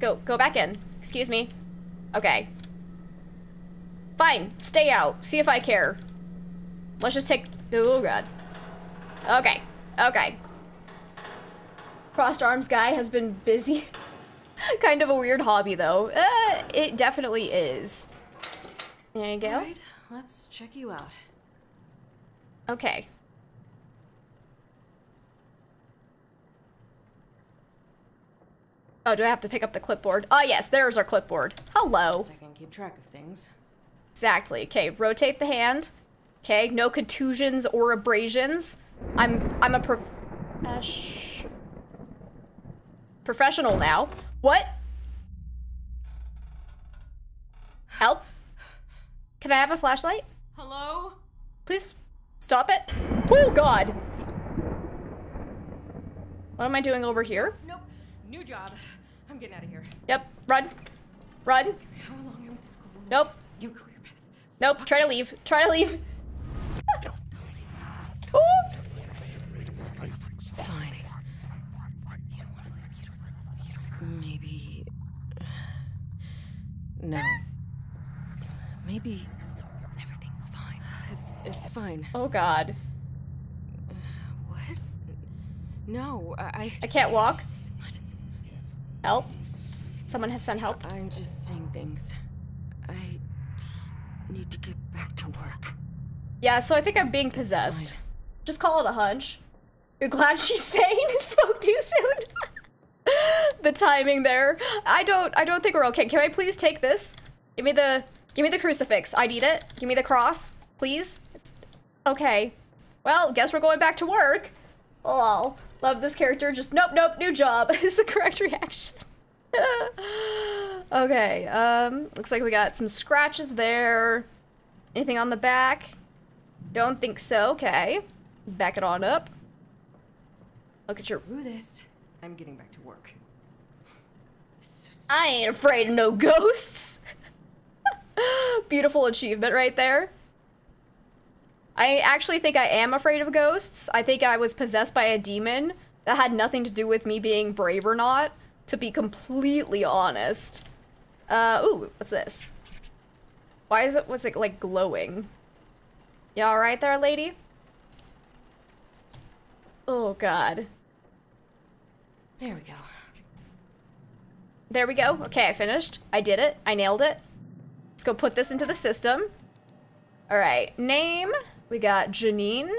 Go, go back in. Excuse me. Okay. Fine. Stay out. See if I care. Let's just take. Oh god. Okay. Okay. Crossed arms guy has been busy. [laughs] kind of a weird hobby though. Uh, it definitely is. There you go. Alright, let's check you out. Okay. Oh, do I have to pick up the clipboard? Oh, yes, there's our clipboard. Hello. I can keep track of things. Exactly. Okay, rotate the hand. Okay, no contusions or abrasions. I'm I'm a prof uh, professional now. What? Help? Can I have a flashlight? Hello? Please stop it. Oh God. What am I doing over here? Nope. New job. I'm getting out of here. Yep. Run. Run. How long I went to school? Nope. New career path. Nope. Try to leave. Try to leave. Oh. Fine. Maybe. Uh, no. Maybe. It's fine. Oh God. What? No, I. I can't walk. Help. Someone has sent help. I'm just saying things. I need to get back to work. Yeah, so I think I'm being possessed. Just call it a hunch. You're glad she's [laughs] sane and spoke too soon. [laughs] the timing there. I don't I don't think we're okay. Can I please take this? Give me the give me the crucifix. I need it. Give me the cross, please. Okay. Well, guess we're going back to work. Oh, love this character. Just nope, nope, new job [laughs] is the correct reaction. [laughs] okay, um, looks like we got some scratches there. Anything on the back? Don't think so. Okay. Back it on up. Look at your. Through this, I'm getting back to work. I ain't afraid of no ghosts. [laughs] Beautiful achievement right there. I actually think I am afraid of ghosts. I think I was possessed by a demon that had nothing to do with me being brave or not, to be completely honest. Uh, ooh, what's this? Why is it, was it like glowing? You alright there, lady? Oh, God. There we go. There we go. Okay, I finished. I did it. I nailed it. Let's go put this into the system. All right, name. We got Janine.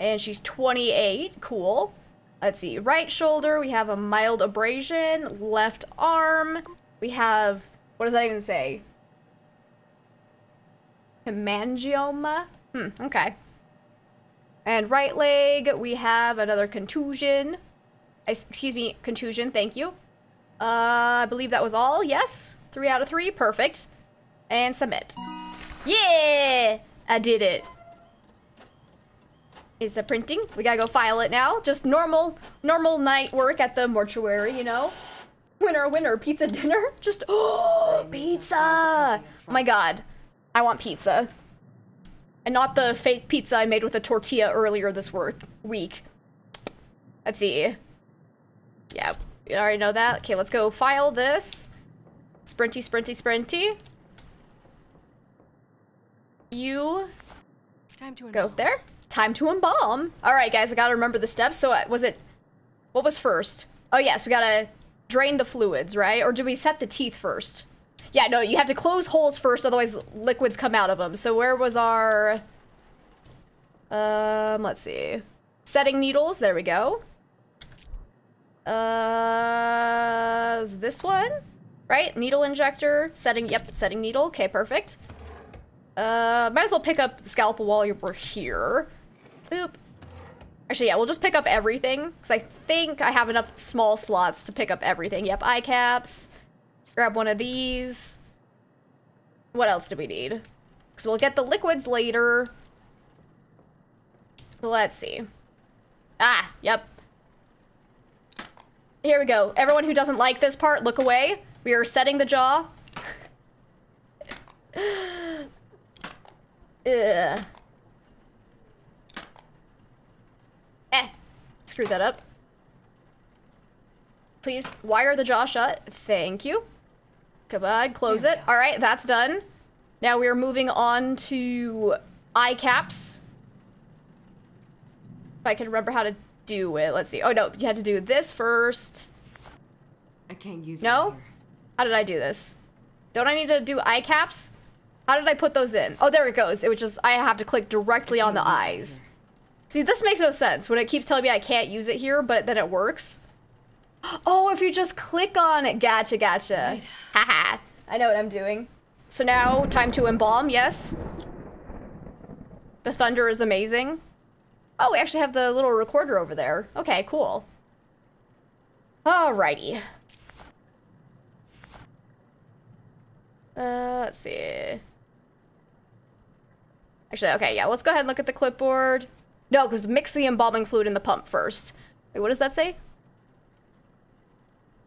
And she's 28. Cool. Let's see. Right shoulder, we have a mild abrasion. Left arm, we have, what does that even say? Hemangioma? Hmm, okay. And right leg, we have another contusion. Excuse me, contusion, thank you. Uh, I believe that was all. Yes. Three out of three. Perfect. And submit. Yeah! I did it. Is it printing? We gotta go file it now. Just normal, normal night work at the mortuary, you know? Winner, winner, pizza dinner. [laughs] Just, oh, [gasps] pizza! Oh my god. I want pizza. And not the fake pizza I made with a tortilla earlier this work week. Let's see. Yeah, you already know that. Okay, let's go file this. Sprinty, sprinty, sprinty. You Time to go there. Time to embalm. All right, guys, I gotta remember the steps. So uh, was it, what was first? Oh yes, we gotta drain the fluids, right? Or do we set the teeth first? Yeah, no, you have to close holes first, otherwise liquids come out of them. So where was our, um, let's see. Setting needles, there we go. Uh, is this one? Right? Needle injector, setting, yep, setting needle. Okay, perfect. Uh, might as well pick up the scalpel while we're here. Boop. Actually, yeah, we'll just pick up everything, because I think I have enough small slots to pick up everything. Yep, eye caps. Grab one of these. What else do we need? Because we'll get the liquids later. Let's see. Ah, yep. Here we go. Everyone who doesn't like this part, look away. We are setting the jaw. [laughs] Ugh. Eh. Screw that up. Please wire the jaw shut. Thank you. Come on, close it. All right, that's done. Now we are moving on to eye caps. If I can remember how to do it. Let's see. Oh, no, you had to do this first. I can't use No? How did I do this? Don't I need to do eye caps? How did I put those in? Oh, there it goes. It was just, I have to click directly on the eyes. See, this makes no sense when it keeps telling me I can't use it here, but then it works. [gasps] Oh, if you just click on it. Gotcha, gotcha. Haha. I know what I'm doing. So now, time to embalm, yes. The thunder is amazing. Oh, we actually have the little recorder over there. Okay, cool. Alrighty. Uh, let's see. Actually, okay, yeah, let's go ahead and look at the clipboard. No, because mix the embalming fluid in the pump first. Wait, what does that say?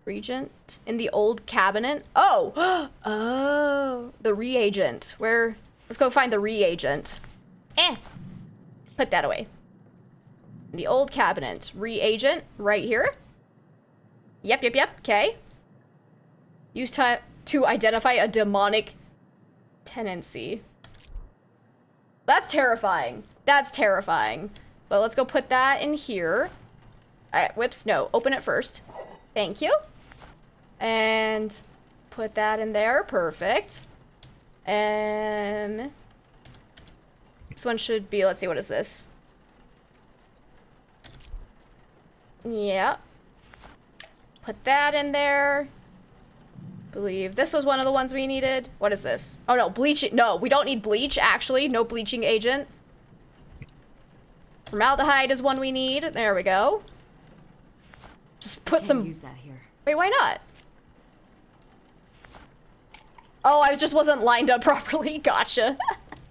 Regent in the old cabinet. Oh, [gasps] oh, the reagent. Where? Let's go find the reagent. Eh. Put that away. The old cabinet. Reagent right here. Yep, yep, yep. Okay. Use to to identify a demonic tendency. That's terrifying. That's terrifying. But let's go put that in here. Alright, whoops, no. Open it first. Thank you. And put that in there. Perfect. And this one should be, let's see, what is this? Yeah. Put that in there. Believe this was one of the ones we needed. What is this? Oh no, bleach. No, we don't need bleach, actually. No bleaching agent. Formaldehyde is one we need. There we go. Just put Can't some. use that here. Wait, why not? Oh, I just wasn't lined up [laughs] properly. Gotcha.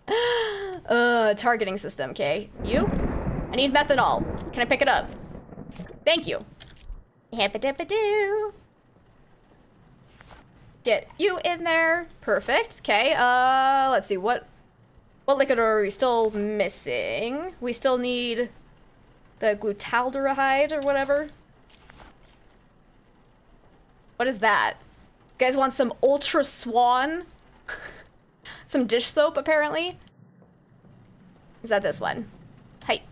[laughs] uh, targeting system. Okay, you. I need methanol. Can I pick it up? Thank you. Hippa-dippa-doo. Get you in there. Perfect. Okay, uh, let's see, what, what liquid are we still missing? We still need the glutaldehyde or whatever. What is that? You guys want some Ultra Swan? [laughs] some dish soap, apparently? Is that this one? Hi.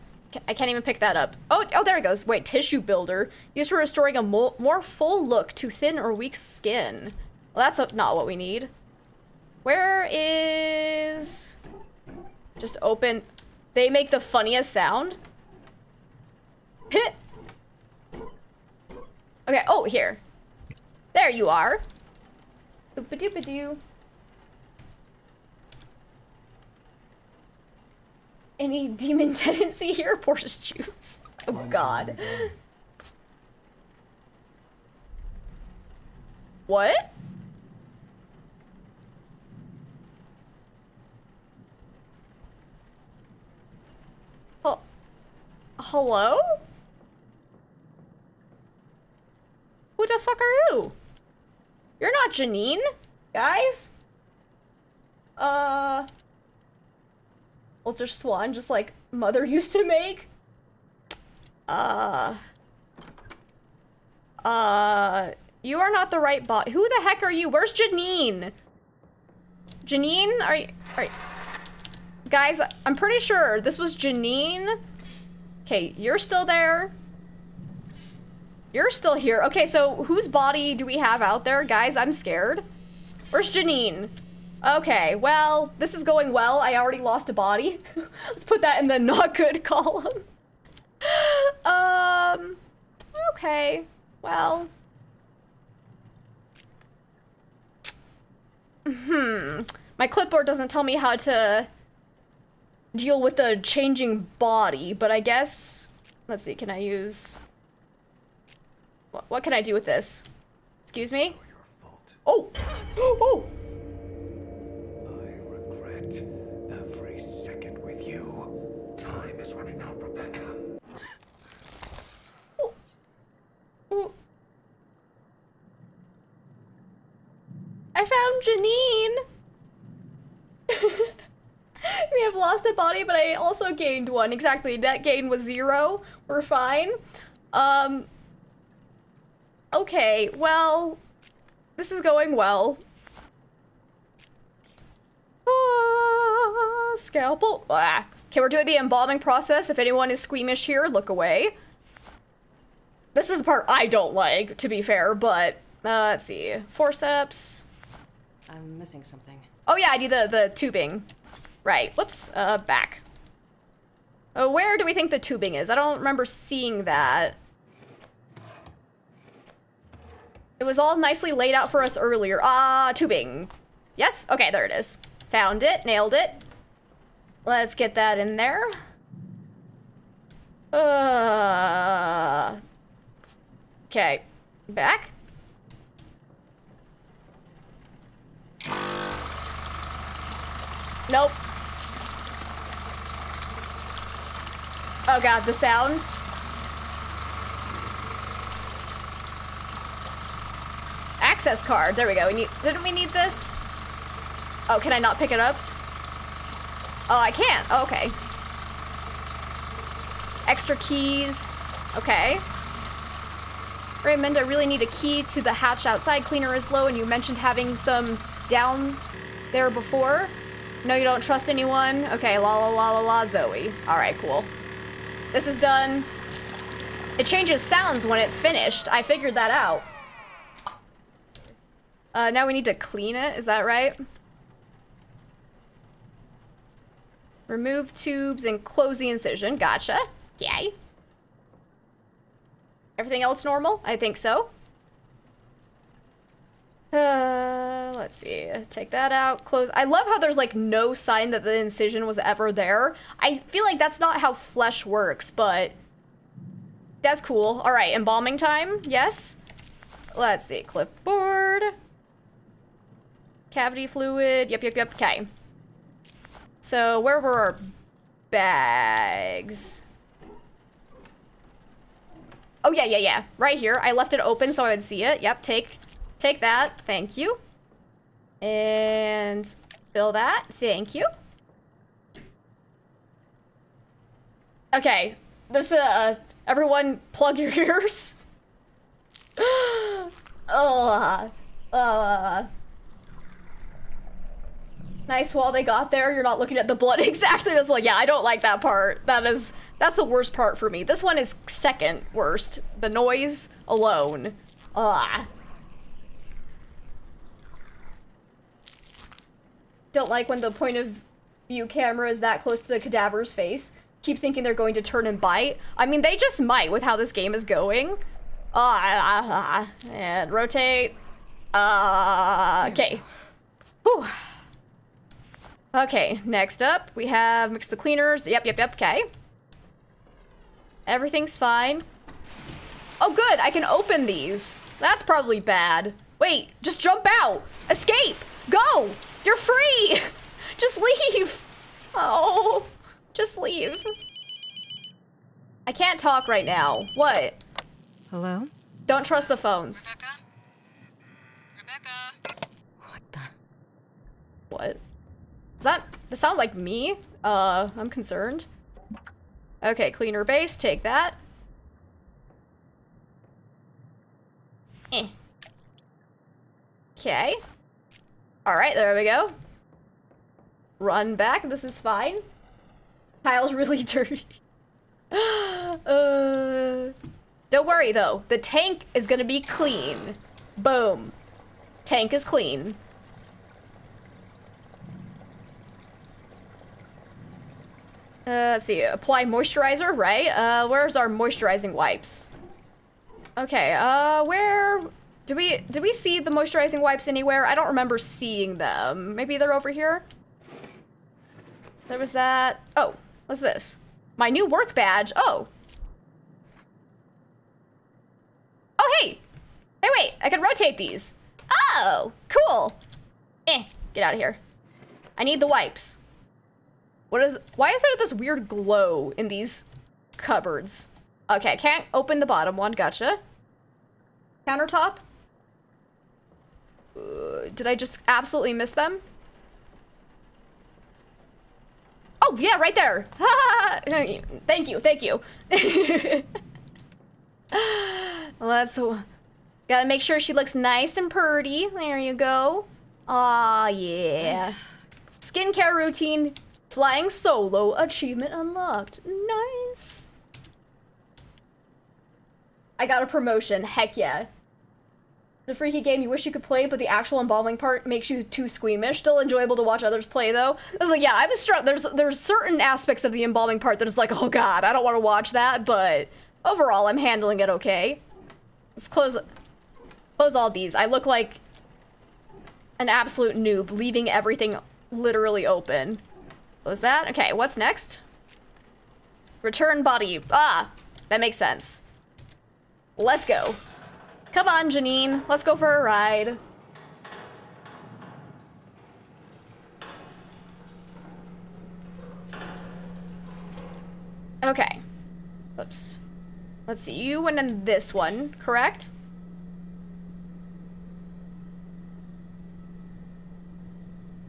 I can't even pick that up. Oh, oh, there it goes. Wait, tissue builder. Used for restoring a mo more full look to thin or weak skin. Well, that's not what we need. Where is... Just open... They make the funniest sound. Hit. [laughs] Okay, oh, here. There you are. Boop-a-doop-a-doo. Any demon [laughs] tendency here? Porsche's juice. Oh god. What? Hello? Who the fuck are you? You're not Janine, guys? Uh... Ultra Swan, just like mother [laughs] used to make? Uh... Uh... You are not the right bot. Who the heck are you? Where's Janine? Janine, are you, are you- Guys, I'm pretty sure this was Janine. Okay, you're still there. You're still here. Okay, so whose body do we have out there? Guys, I'm scared. Where's Janine? Okay, well, this is going well. I already lost a body. [laughs] Let's put that in the not good [laughs] column. um, okay, well. Hmm. My clipboard doesn't tell me how to deal with the changing body, but I guess... Let's see, can I use... What, what can I do with this? Excuse me? Your fault. Oh! [gasps] Oh! I regret every second with you. Time is running out, Rebecca. oh. I found Janine! [laughs] [laughs] we have lost a body, but I also gained one. Exactly, that gain was zero. We're fine. Um... Okay, well... This is going well. Ah, scalpel. Ah. Okay, we're doing the embalming process. If anyone is squeamish here, look away. This is the part I don't like, to be fair, but uh, let's see. Forceps. I'm missing something. Oh yeah, I need the, the tubing. Right, whoops, uh, back. Uh, where do we think the tubing is? I don't remember seeing that. It was all nicely laid out for us earlier. Ah, tubing. Yes? Okay, there it is. Found it, nailed it. Let's get that in there. Uh. Okay, back. Nope. Oh god, the sound. Access card. There we go. We need. Didn't we need this? Oh, can I not pick it up? Oh, I can't. Oh, okay. Extra keys. Okay. Raymond, I really need a key to the hatch outside. Cleaner is low, and you mentioned having some down there before. No, you don't trust anyone? Okay, la la la la la, Zoe. Alright, cool. This is done. It changes sounds when it's finished. I figured that out. Uh, now we need to clean it, is that right? Remove tubes and close the incision. Gotcha. Yay. Everything else normal? I think so. Uh, let's see. Take that out. Close. I love how there's like no sign that the incision was ever there. I feel like that's not how flesh works, but that's cool. All right, embalming time. Yes. Let's see. Clipboard. Cavity fluid. Yep, yep, yep. Okay. So where were our bags? Oh yeah, yeah, yeah. Right here. I left it open so I would see it. Yep, take take that. Thank you. And fill that. Thank you. Okay. This uh everyone plug your [laughs] ears. oh. Uh Nice while they got there, you're not looking at the blood. [laughs] Exactly, that's like, yeah, I don't like that part. That is, that's the worst part for me. This one is second worst. The noise alone. Ah. Don't like when the point of view camera is that close to the cadaver's face. Keep thinking they're going to turn and bite. I mean, they just might with how this game is going. Ah, ah, ah. and rotate. Uh, okay. Whew. Okay, next up, we have mix the cleaners. Yep, yep, yep, okay. Everything's fine. Oh, good, I can open these. That's probably bad. Wait, just jump out. Escape. Go. You're free. [laughs] Just leave. Oh, just leave. I can't talk right now. What? Hello? Don't trust the phones. Rebecca? Rebecca? What the? What? Does that, that sound like me? Uh, I'm concerned. Okay, cleaner base, take that. Eh. Okay. Alright, there we go. Run back, this is fine. Kyle's [laughs] really dirty. uh, don't worry though, the tank is gonna be clean. Boom. Tank is clean. Uh, let's see, apply moisturizer, right? Uh, where's our moisturizing wipes? Okay, uh, where... Do we, did we see the moisturizing wipes anywhere? I don't remember seeing them. Maybe they're over here? There was that... Oh, what's this? My new work badge. Oh. Oh, hey! Hey, wait, I can rotate these. Oh, cool. Eh, get out of here. I need the wipes. What is, why is there this weird glow in these cupboards? Okay, can't open the bottom one, gotcha. Countertop? Did I just absolutely miss them? Oh, yeah, right there. [laughs] thank you, thank you. [laughs] Let's, gotta make sure she looks nice and pretty. There you go. Aw, yeah. Skincare routine, flying solo, achievement unlocked. Nice. I got a promotion, heck yeah. The freaky game you wish you could play, but the actual embalming part makes you too squeamish. Still enjoyable to watch others play, though. I was like, yeah, I'm struck. There's there's certain aspects of the embalming part that is like, oh god, I don't want to watch that. But overall, I'm handling it okay. Let's close close all these. I look like an absolute noob, leaving everything literally open. Close that. Okay, what's next? Return body. Ah, that makes sense. Let's go. Come on, Janine. Let's go for a ride. Okay. Oops. Let's see. You went in this one, correct?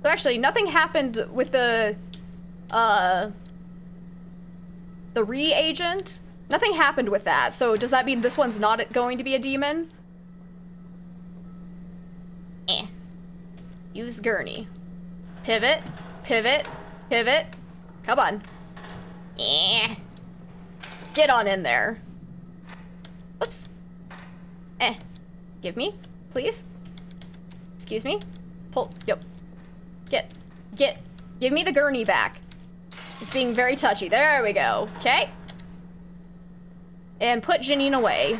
So actually, nothing happened with the, uh, the reagent. Nothing happened with that, so does that mean this one's not going to be a demon? Eh. Use gurney. Pivot, pivot, pivot. Come on. Eh. Get on in there. Oops. Eh. Give me, please. Excuse me. Pull, yep. Get, get, give me the gurney back. It's being very touchy. There we go. Okay. And put Janine away.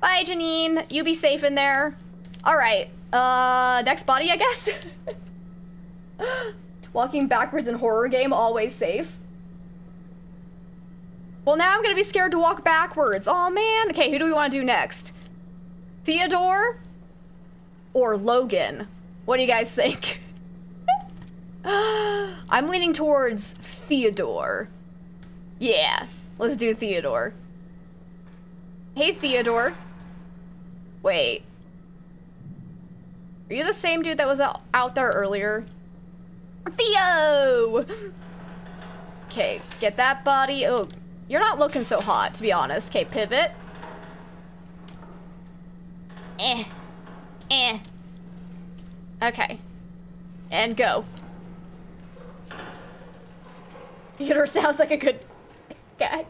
Bye, Janine. You be safe in there. All right. Uh, next body, I guess. [laughs] Walking backwards in horror game, always safe. Well, now I'm gonna be scared to walk backwards. Oh man. Okay, who do we want to do next? Theodore or Logan? What do you guys think? [laughs] I'm leaning towards Theodore. Yeah, let's do Theodore. Hey, Theodore. Wait. Are you the same dude that was out, there earlier? Theo! Okay, get that body. Oh, you're not looking so hot, to be honest. Okay, pivot. Eh. Eh. Okay. And go. Theodore sounds like a good [laughs] guy.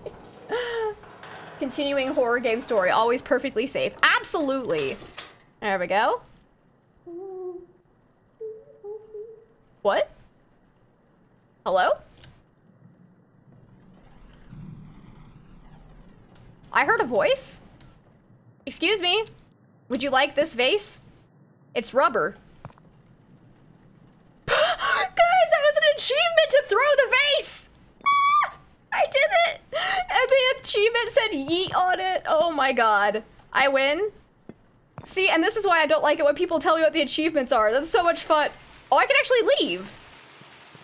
Continuing horror game story, always perfectly safe. Absolutely. There we go. What? Hello? I heard a voice. Excuse me. Would you like this vase? It's rubber. [gasps] Guys, that was an yeet on it. Oh my god. I win. See, and this is why I don't like it when people tell me what the achievements are. That's so much fun. Oh, I can actually leave.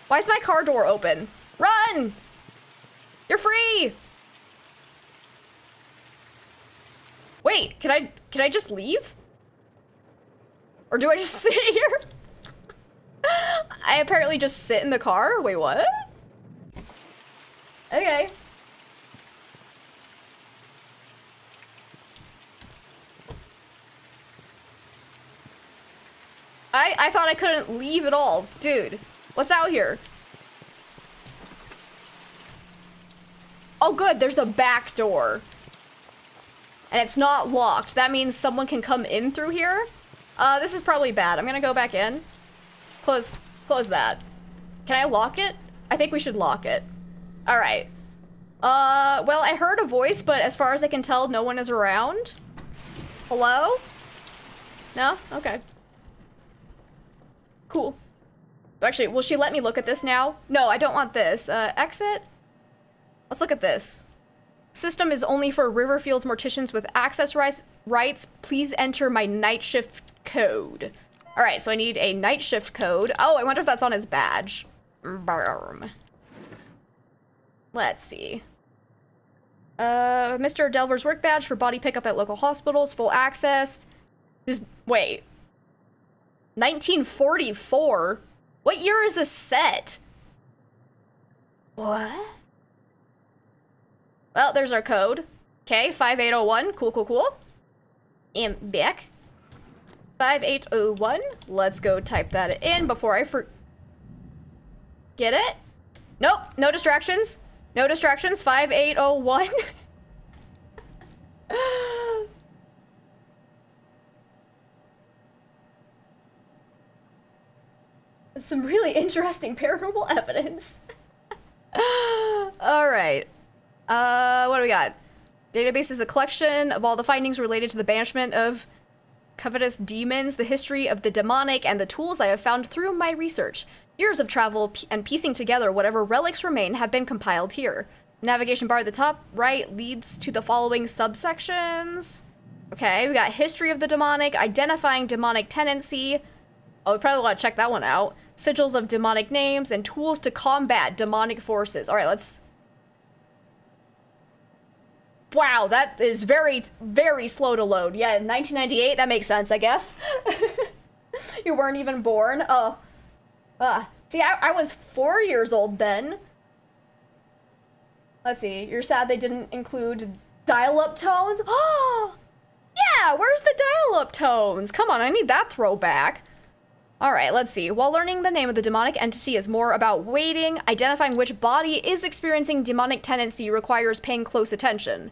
Why is my car door open? Run! You're free! Wait, can I can I just leave? Or do I just [laughs] sit here? I apparently just sit in the car? Wait, what? Okay. I, I thought I couldn't leave at all. Dude, what's out here? Oh good, there's a back door. And it's not locked. That means someone can come in through here. Uh, this is probably bad. I'm gonna go back in. Close, close that. Can I lock it? I think we should lock it. All right. Uh, well, I heard a voice, but as far as I can tell, no one is around. Hello? No? Okay. Cool. Actually, will she let me look at this now? No, I don't want this. Uh, exit? Let's look at this. System is only for Riverfield's morticians with access rights. Please enter my night shift code. All right, so I need a night shift code. Oh, I wonder if that's on his badge. Barm. Let's see. Uh, Mr. Delver's work badge for body pickup at local hospitals, full access. Who's, wait. 1944? What year is this set? What? Well, there's our code. Okay, 5801. Cool, cool, cool. And back. 5801. Let's go type that in before I for... Get it? Nope, no distractions. No distractions, 5801. [laughs] [laughs] Some really interesting paranormal [laughs] evidence. all right. Uh, what do we got? Database is a collection of all the findings related to the banishment of covetous demons, the history of the demonic, and the tools I have found through my research. Years of travel and piecing together whatever relics remain have been compiled here. Navigation bar at the top right leads to the following subsections. Okay, we got history of the demonic, identifying demonic tendency. Oh, we probably want to check that one out. Sigils of demonic names and tools to combat demonic forces. All right, let's. Wow, that is very, very slow to load. Yeah, 1998, that makes sense, I guess. [laughs] you weren't even born. Oh. Uh, see, I, I was four years old then. Let's see. You're sad they didn't include dial-up tones? Oh! [gasps] Yeah, where's the dial-up tones? Come on, I need that throwback. All right, let's see. While learning the name of the demonic entity is more about waiting, identifying which body is experiencing demonic tendency requires paying close attention.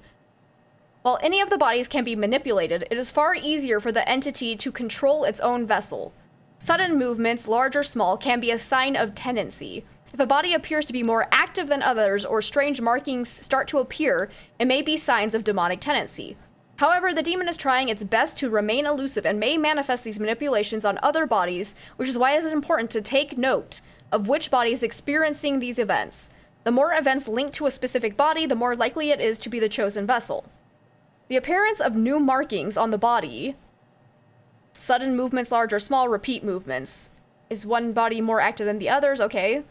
While any of the bodies can be manipulated, it is far easier for the entity to control its own vessel. Sudden movements, large or small, can be a sign of tendency. If a body appears to be more active than others or strange markings start to appear, it may be signs of demonic tendency. However, the demon is trying its best to remain elusive and may manifest these manipulations on other bodies, which is why it is important to take note of which body is experiencing these events. The more events linked to a specific body, the more likely it is to be the chosen vessel. The appearance of new markings on the body, sudden movements, large or small, repeat movements. Is one body more active than the others? Okay.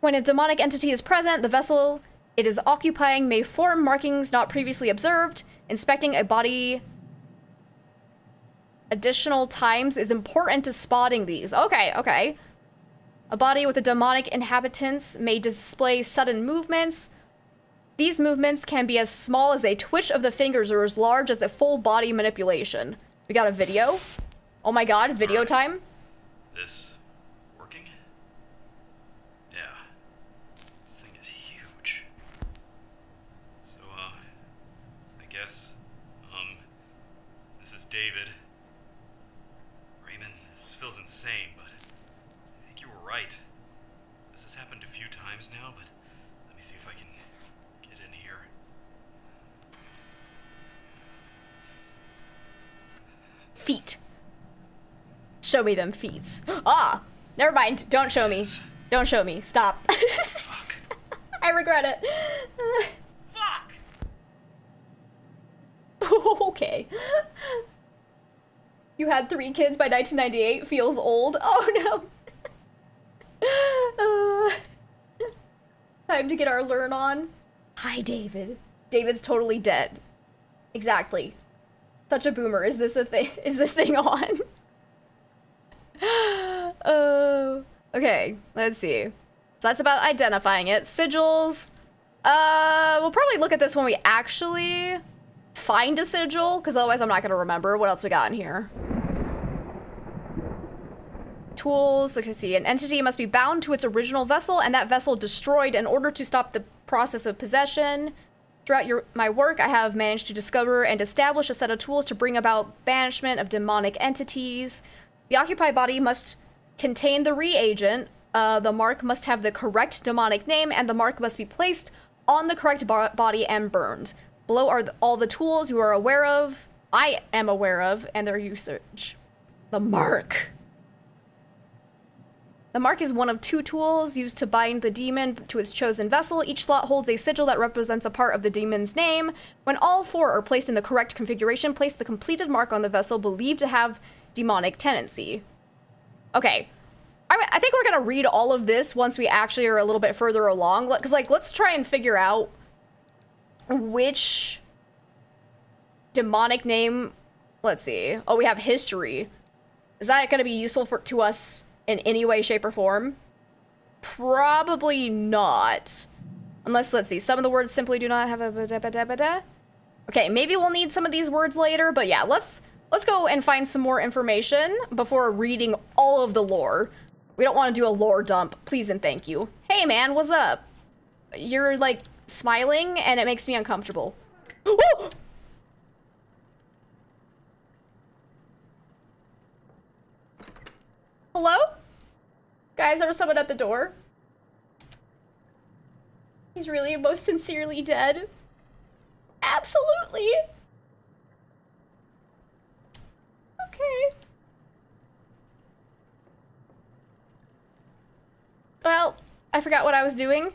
When a demonic entity is present, the vessel it is occupying may form markings not previously observed. Inspecting a body additional times is important to spotting these. Okay, okay. A body with a demonic inhabitants may display sudden movements. These movements can be as small as a twitch of the fingers or as large as a full body manipulation. We got a video. Oh my god, video time. This working? Yeah. This thing is huge. So, uh, I guess, um, this is David. Raymond, this feels insane, but I think you were right. This has happened a few times now, but let me see if I can get in here. Feet. Show me them feet. [gasps] Ah! Never mind. Don't show me. Don't show me. Stop. [laughs] I regret it. [sighs] Fuck! [laughs] okay. You had three kids by 1998. Feels old. [laughs] Oh no. Uh, [sighs] time to get our learn on. Hi, David. David's totally dead. Exactly. Such a boomer. Is this a thing? [laughs] Is this thing on? [laughs] Oh. okay, let's see. So that's about identifying it. Sigils. Uh, we'll probably look at this when we actually find a sigil, because otherwise I'm not going to remember what else we got in here. Tools, let's see. An entity must be bound to its original vessel and that vessel destroyed in order to stop the process of possession. Throughout your, my work, I have managed to discover and establish a set of tools to bring about banishment of demonic entities. The occupied body must contain the reagent. Uh, the mark must have the correct demonic name, and the mark must be placed on the correct bo- body and burned. Below are all the tools you are aware of, I am aware of, and their usage. The mark. The mark is one of two tools used to bind the demon to its chosen vessel. Each slot holds a sigil that represents a part of the demon's name. When all four are placed in the correct configuration, place the completed mark on the vessel believed to have demonic tendency. Okay. I, think we're gonna read all of this once we actually are a little bit further along. Because, like, let's try and figure out which demonic name. Let's see. Oh, we have history. Is that gonna be useful for to us in any way, shape, or form? Probably not. Unless, let's see, some of the words simply do not have a ba-da-ba-da-ba-da. Okay, maybe we'll need some of these words later, but yeah, let's let's go and find some more information before reading all of the lore. We don't want to do a lore dump, please and thank you. Hey man, what's up? You're like smiling and it makes me uncomfortable. [gasps] Hello? Guys, there was someone at the door. He's really most sincerely dead. Absolutely. Okay. Well, I forgot what I was doing.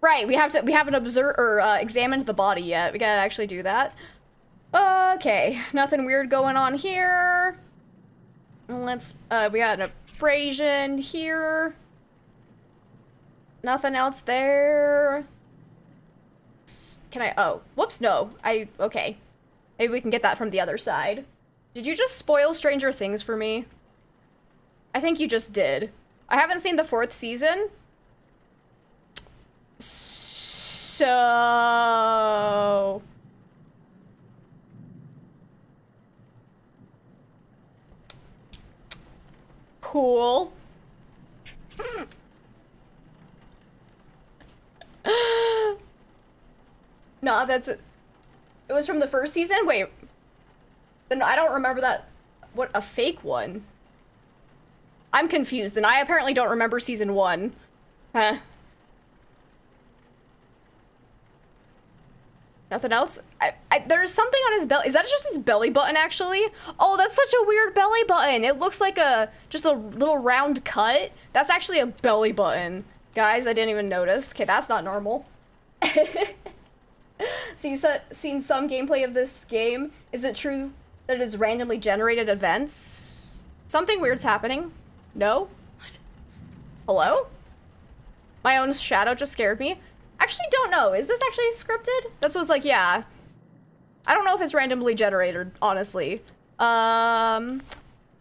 Right, we have to we haven't observed or uh, examined the body yet. We gotta actually do that. Okay, nothing weird going on here. Let's uh we got an abrasion here. Nothing else there. Can I oh, whoops, no. I okay. Maybe we can get that from the other side. Did you just spoil Stranger Things for me? I think you just did. I haven't seen the fourth season. So... Cool. no, that's it. It was from the first season? Wait. Then I don't remember that. What, a fake one? I'm confused, and I apparently don't remember season one. Huh. Nothing else? I, I, there's something on his belly. Is that just his belly button, actually? Oh, that's such a weird belly button. It looks like a just a little round cut. That's actually a belly button. Guys, I didn't even notice. Okay, that's not normal. [laughs] so you've seen some gameplay of this game. Is it true that it is randomly generated events? Something weird's happening. No? What? Hello? My own shadow just scared me. Actually, don't know. Is this actually scripted? That's what's like, yeah. I don't know if it's randomly generated, honestly. Um,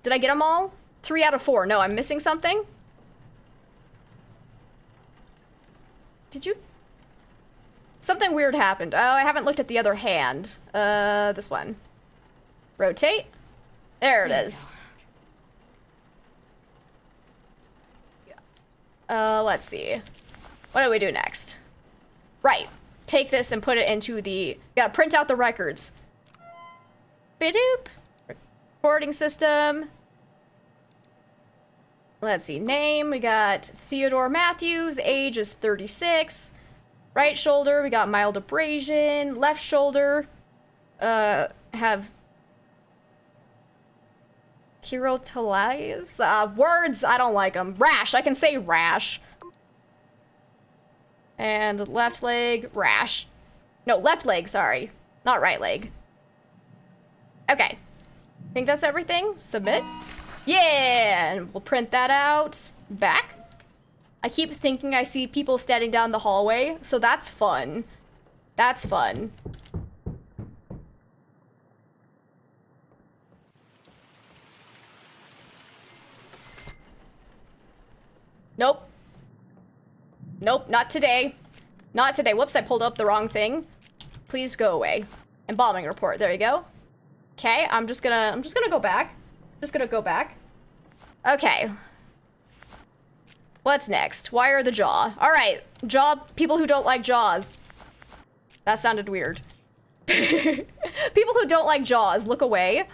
did I get them all? Three out of four. No, I'm missing something. Did you? Something weird happened. Oh, I haven't looked at the other hand. Uh, this one. Rotate. There it is. Uh, let's see. What do we do next? Right. Take this and put it into the... Gotta print out the records. Bidoop. Recording system. Let's see. Name. We got Theodore Matthews. Age is 36. Right shoulder. We got mild abrasion. Left shoulder. Uh, have... Keratolis? Uh, words, I don't like them. Rash. I can say rash. And left leg, rash. No, left leg, sorry. Not right leg. Okay. Think that's everything? Submit. Yeah, and we'll print that out. Back. I keep thinking I see people standing down the hallway, so that's fun. That's fun. Nope. Nope, not today. Not today. Whoops, I pulled up the wrong thing. Please go away. Embalming report. There you go. Okay, I'm just gonna I'm just gonna go back. Just gonna go back. Okay. What's next? Wire the jaw. All right, jaw. People who don't like jaws. That sounded weird. [laughs] people who don't like jaws, look away.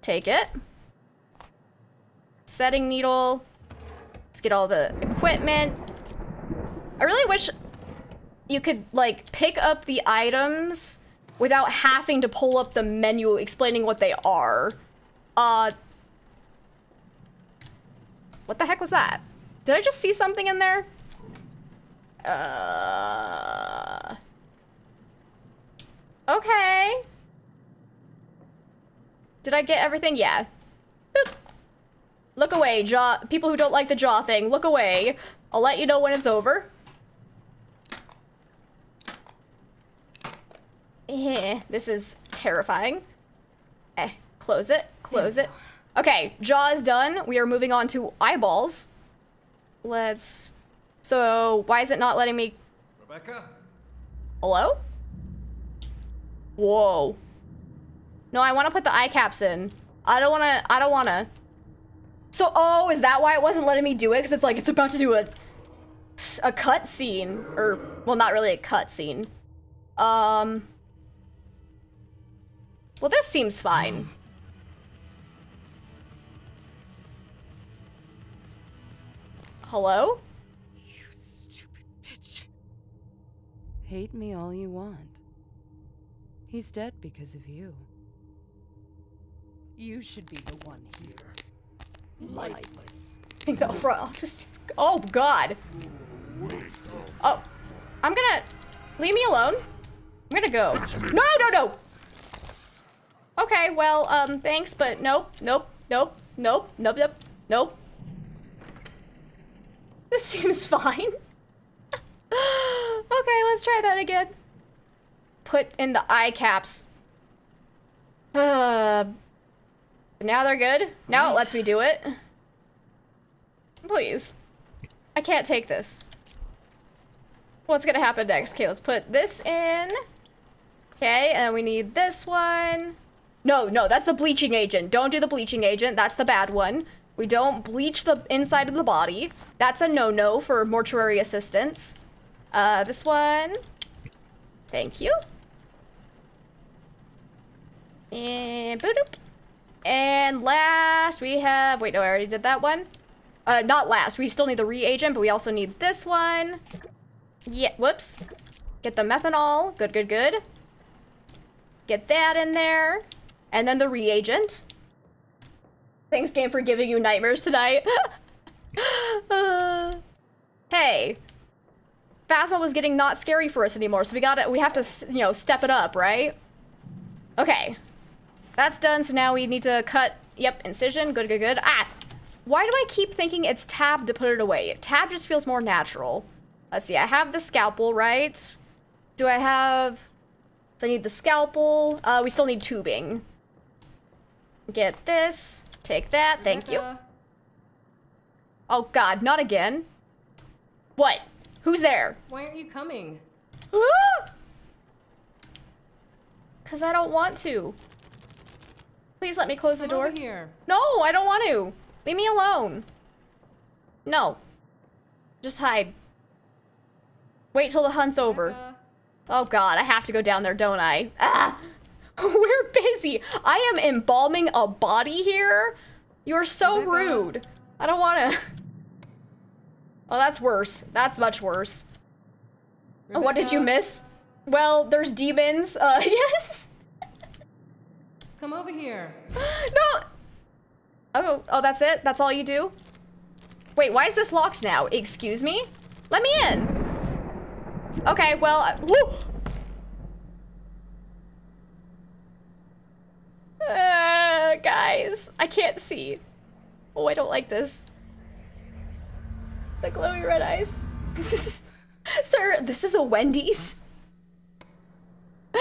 Take it. Setting needle. Let's get all the equipment. I really wish you could like pick up the items without having to pull up the menu explaining what they are. Uh, what the heck was that? Did I just see something in there? Uh, okay. Did I get everything? Yeah. Boop. Look away, jaw. People who don't like the jaw thing, look away. I'll let you know when it's over. Eh, this is terrifying. Eh, close it, close it. Okay, jaw is done. We are moving on to eyeballs. Let's... So, why is it not letting me... Rebecca? Hello? Whoa. No, I want to put the eye caps in. I don't want to... I don't want to... So, oh, is that why it wasn't letting me do it? Because it's like, it's about to do a... A cut scene. Or, well, not really a cut scene. Um... Well, this seems fine. Hello? You stupid bitch. Hate me all you want. He's dead because of you. You should be the one here. Lifeless. the front office just, oh god. Oh, I'm gonna, leave me alone. I'm gonna go. No, no, no. Okay, well, um, thanks, but nope, nope, nope, nope, nope, nope, nope. This [laughs] seems fine. [laughs] okay, let's try that again. Put in the eye caps. Uh, [sighs] now they're good. Now it lets me do it. Please. I can't take this. What's gonna happen next? Okay, let's put this in. Okay, and we need this one. No, no, that's the bleaching agent. Don't do the bleaching agent. That's the bad one. We don't bleach the inside of the body. That's a no-no for mortuary assistance. Uh, this one. Thank you. And boop. And last we have, wait, no, I already did that one. Uh, not last, we still need the reagent, but we also need this one. Yeah, whoops. Get the methanol, good, good, good. Get that in there. And then the reagent. Thanks, game, for giving you nightmares tonight. uh, [laughs] hey. Phasmo was getting not scary for us anymore, so we gotta, we have to, you know, step it up, right? Okay. That's done, so now we need to cut, yep, incision, good, good, good. Ah! Why do I keep thinking it's tab to put it away? Tab just feels more natural. Let's see, I have the scalpel, right? Do I have... So I need the scalpel. Uh, we still need tubing. Get this. Take that. Thank you. Oh god, not again. What? Who's there? Why aren't you coming? [gasps] Cause I don't want to. Please let me close the Come door. here. No, I don't want to. Leave me alone. No. Just hide. Wait till the hunt's over. Oh god, I have to go down there, don't I? Ah! [laughs] We're busy. I am embalming a body here. You're so Rebecca. rude. I don't want to. [laughs] Oh, that's worse. That's much worse. Oh, What did you miss? Well, there's demons. Uh, [laughs] yes. Come over here. [gasps] no. Oh, oh, that's it? That's all you do? Wait, why is this locked now? Excuse me? Let me in. Okay, well, I- [gasps] woo! Uh, guys, I can't see. Oh, I don't like this. The glowy red eyes. [laughs] Sir, this is a Wendy's. [gasps]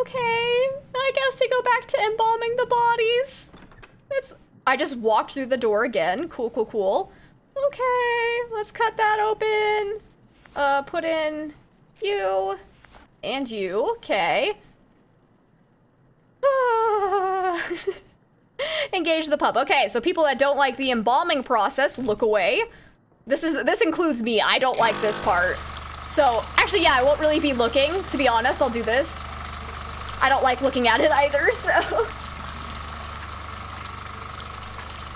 Okay, I guess we go back to embalming the bodies. That's. I just walked through the door again. Cool, cool, cool. Okay, let's cut that open. Uh, put in you and you. Okay. Ah. [laughs] Engage the pump. Okay, so people that don't like the embalming process, look away. This is this includes me. I don't like this part. So actually, yeah, I won't really be looking. To be honest, I'll do this. I don't like looking at it [laughs] either. So.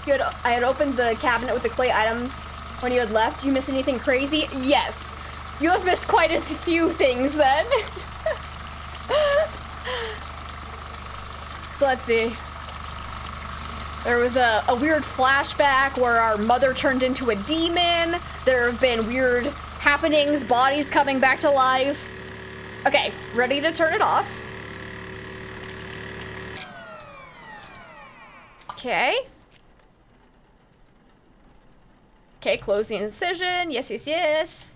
You had, I had opened the cabinet with the clay items when you had left. You miss anything crazy? Yes. You have missed quite a few things then. so let's see. There was a, a weird flashback where our mother turned into a demon. There have been weird happenings, bodies coming back to life. Okay, ready to turn it off. Okay. Okay, close the incision. Yes, yes, yes.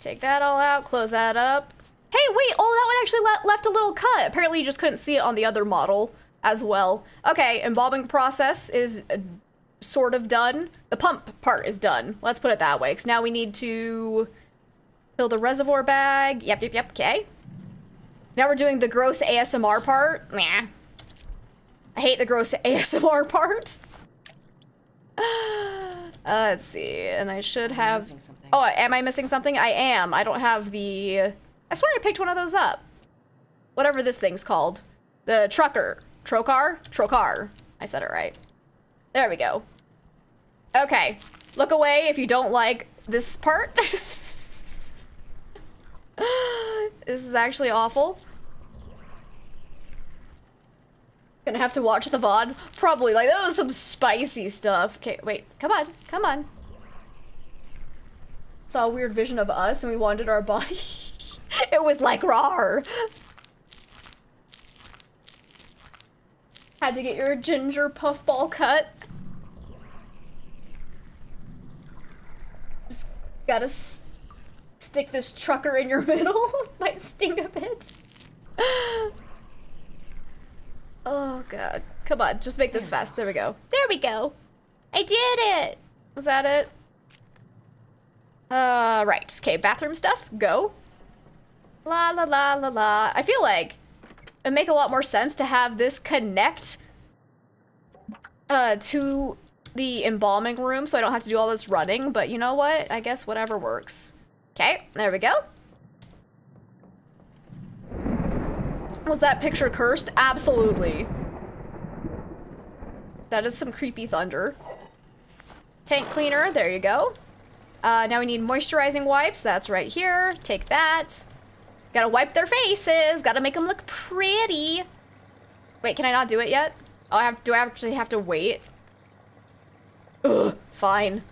Take that all out, close that up. Hey, wait, oh, that one actually le left a little cut. Apparently you just couldn't see it on the other model as well. Okay, embalming process is uh, sort of done. The pump part is done. Let's put it that way, because now we need to fill the reservoir bag. Yep, yep, yep, okay. Now we're doing the gross ASMR part. Nah. I hate the gross [laughs] ASMR part. [gasps] Uh, let's see, and I should have. Oh, am I missing something? I am. I don't have the. I swear I picked one of those up. Whatever this thing's called, the trucker, trocar, trocar. I said it right. There we go. Okay, look away if you don't like this part. [laughs] this is actually awful. Gonna have to watch the VOD. Probably, like, that was some spicy stuff. Okay, wait, come on, come on. Saw a weird vision of us and we wanted our body. [laughs] it was like rawr. Had to get your ginger puffball cut. Just gotta stick this trucker in your [laughs] middle. Might sting a bit. [laughs] Oh god. Come on, just make this fast. There we go. There we go. I did it. Was that it? Uh, right. Okay, bathroom stuff. Go. La la la la la. I feel like it'd make a lot more sense to have this connect uh to the embalming room so I don't have to do all this running, but you know what? I guess whatever works. Okay, there we go. Was that picture cursed? Absolutely. That is some creepy thunder. Tank cleaner, there you go. Uh, now we need moisturizing wipes, that's right here. Take that. Gotta wipe their faces, gotta make them look pretty. Wait, can I not do it yet? Oh, I have, do I actually have to wait? Ugh, fine.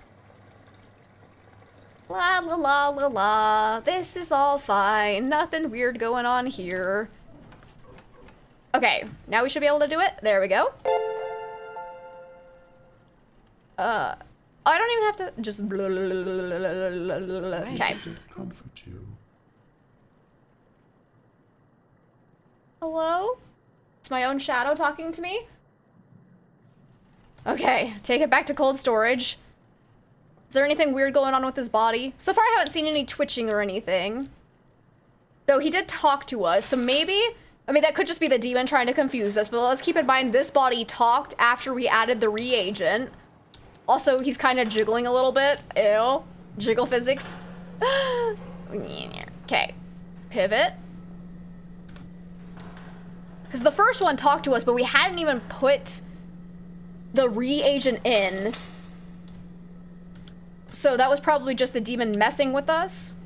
La la la la la, this is all fine. Nothing weird going on here. Okay, now we should be able to do it. There we go. Uh, I don't even have to just. Okay. Comfort you. Hello? It's my own shadow talking to me? Okay, take it back to cold storage. Is there anything weird going on with his body? So far I haven't seen any twitching or anything. Though he did talk to us, so maybe... I mean, that could just be the demon trying to confuse us, but let's keep in mind this body talked after we added the reagent. Also, he's kind of jiggling a little bit. Ew. Jiggle physics. [gasps] okay. Pivot. Because the first one talked to us, but we hadn't even put the reagent in. So that was probably just the demon messing with us.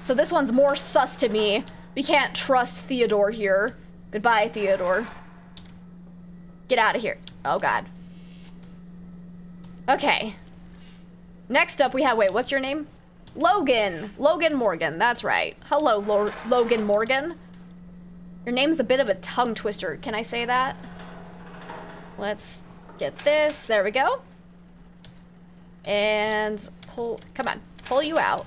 So this one's more sus to me. We can't trust Theodore here. Goodbye, Theodore. Get out of here. Oh, God. Okay. Next up, we have, wait, what's your name? Logan. Logan Morgan, that's right. Hello, Lo Logan Morgan. Your name's a bit of a tongue twister. Can I say that? Let's get this. There we go. And pull, come on, pull you out.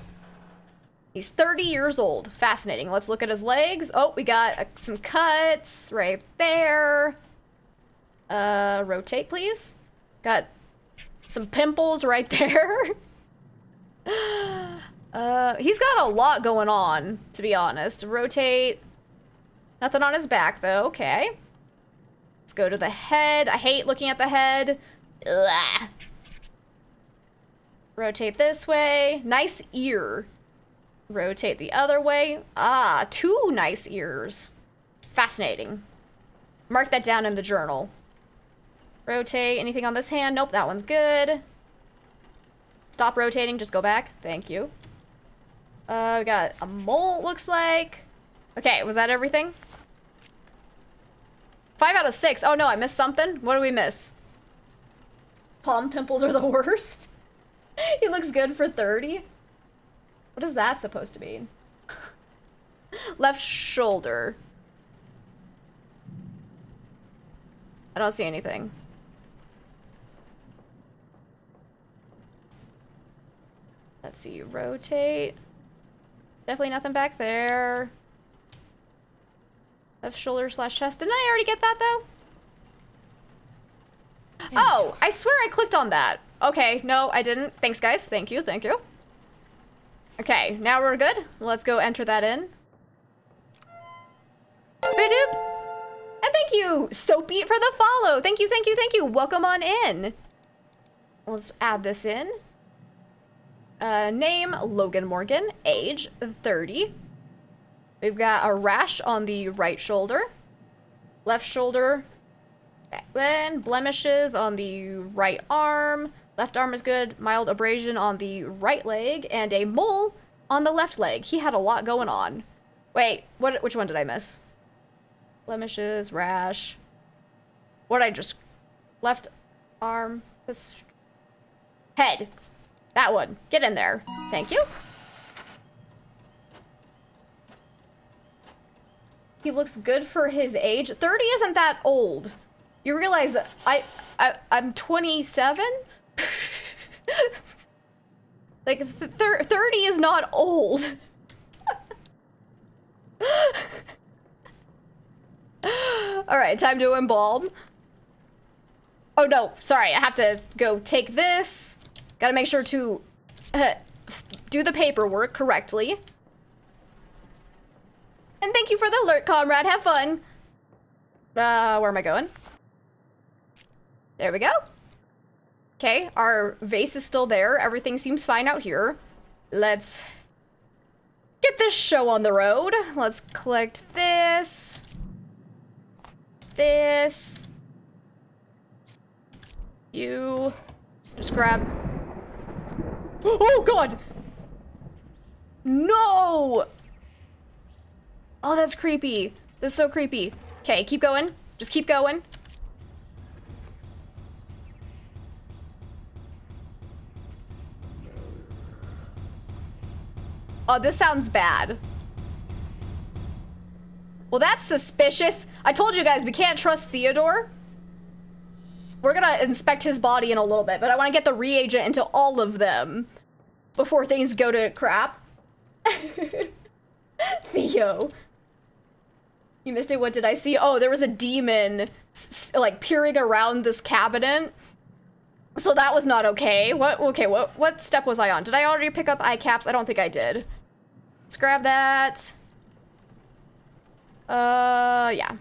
He's 30 years old. Fascinating. Let's look at his legs. Oh, we got uh, some cuts right there. Uh, rotate, please. Got some pimples right [laughs] there. uh, he's got a lot going on, to be honest. Rotate. Nothing on his back, though. Okay. Let's go to the head. I hate looking at the head. Ugh. Rotate this way. Nice ear. Rotate the other way. Ah, two nice ears. Fascinating. Mark that down in the journal. Rotate. Anything on this hand? Nope, that one's good. Stop rotating, just go back. Thank you. Uh, we got a mole, looks like. Okay, was that everything? Five out of six. Oh no, I missed something. What do we miss? Palm pimples are the [laughs] worst. he looks good for 30. What is that supposed to mean? [laughs] Left shoulder. I don't see anything. Let's see, rotate. Definitely nothing back there. Left shoulder slash chest. Didn't I already get that though? Oh, I swear I clicked on that. Okay, no, I didn't. Thanks, guys. Thank you, thank you. Okay, now we're good. Let's go enter that in. Badoop. And thank you, Soapy, for the follow. Thank you, thank you, thank you. Welcome on in. Let's add this in. Uh, name, Logan Morgan. Age, 30. We've got a rash on the right shoulder. Left shoulder. And blemishes on the right arm. Left arm is good. Mild abrasion on the right leg. And a mole on the left leg. He had a lot going on. Wait, what? which one did I miss? Blemishes, rash. What I just... Left arm. This... Head. That one. Get in there. Thank you. He looks good for his age. 30 isn't that old. You realize I, I I'm 27? [laughs] like th 30 is not old. [laughs] All right, time to embalm. Oh no, sorry, I have to go take this. Gotta make sure to uh, do the paperwork correctly. And thank you for the alert, comrade. Have fun. Uh, where am I going? There we go. Okay, our vase is still there. Everything seems fine out here. Let's get this show on the road. Let's collect this. This. You. Just grab. Oh, God! No! Oh, that's creepy. That's so creepy. Okay, keep going. Just keep going. Oh, this sounds bad. Well, that's suspicious. I told you guys we can't trust Theodore. We're gonna inspect his body in a little bit, but I want to get the reagent into all of them before things go to crap. [laughs] Theo. You missed it. What did I see? Oh, there was a demon like peering around this cabinet. So that was not okay. What? Okay, what what step was I on? Did I already pick up eye caps? I don't think I did. Let's grab that. Uh, yeah.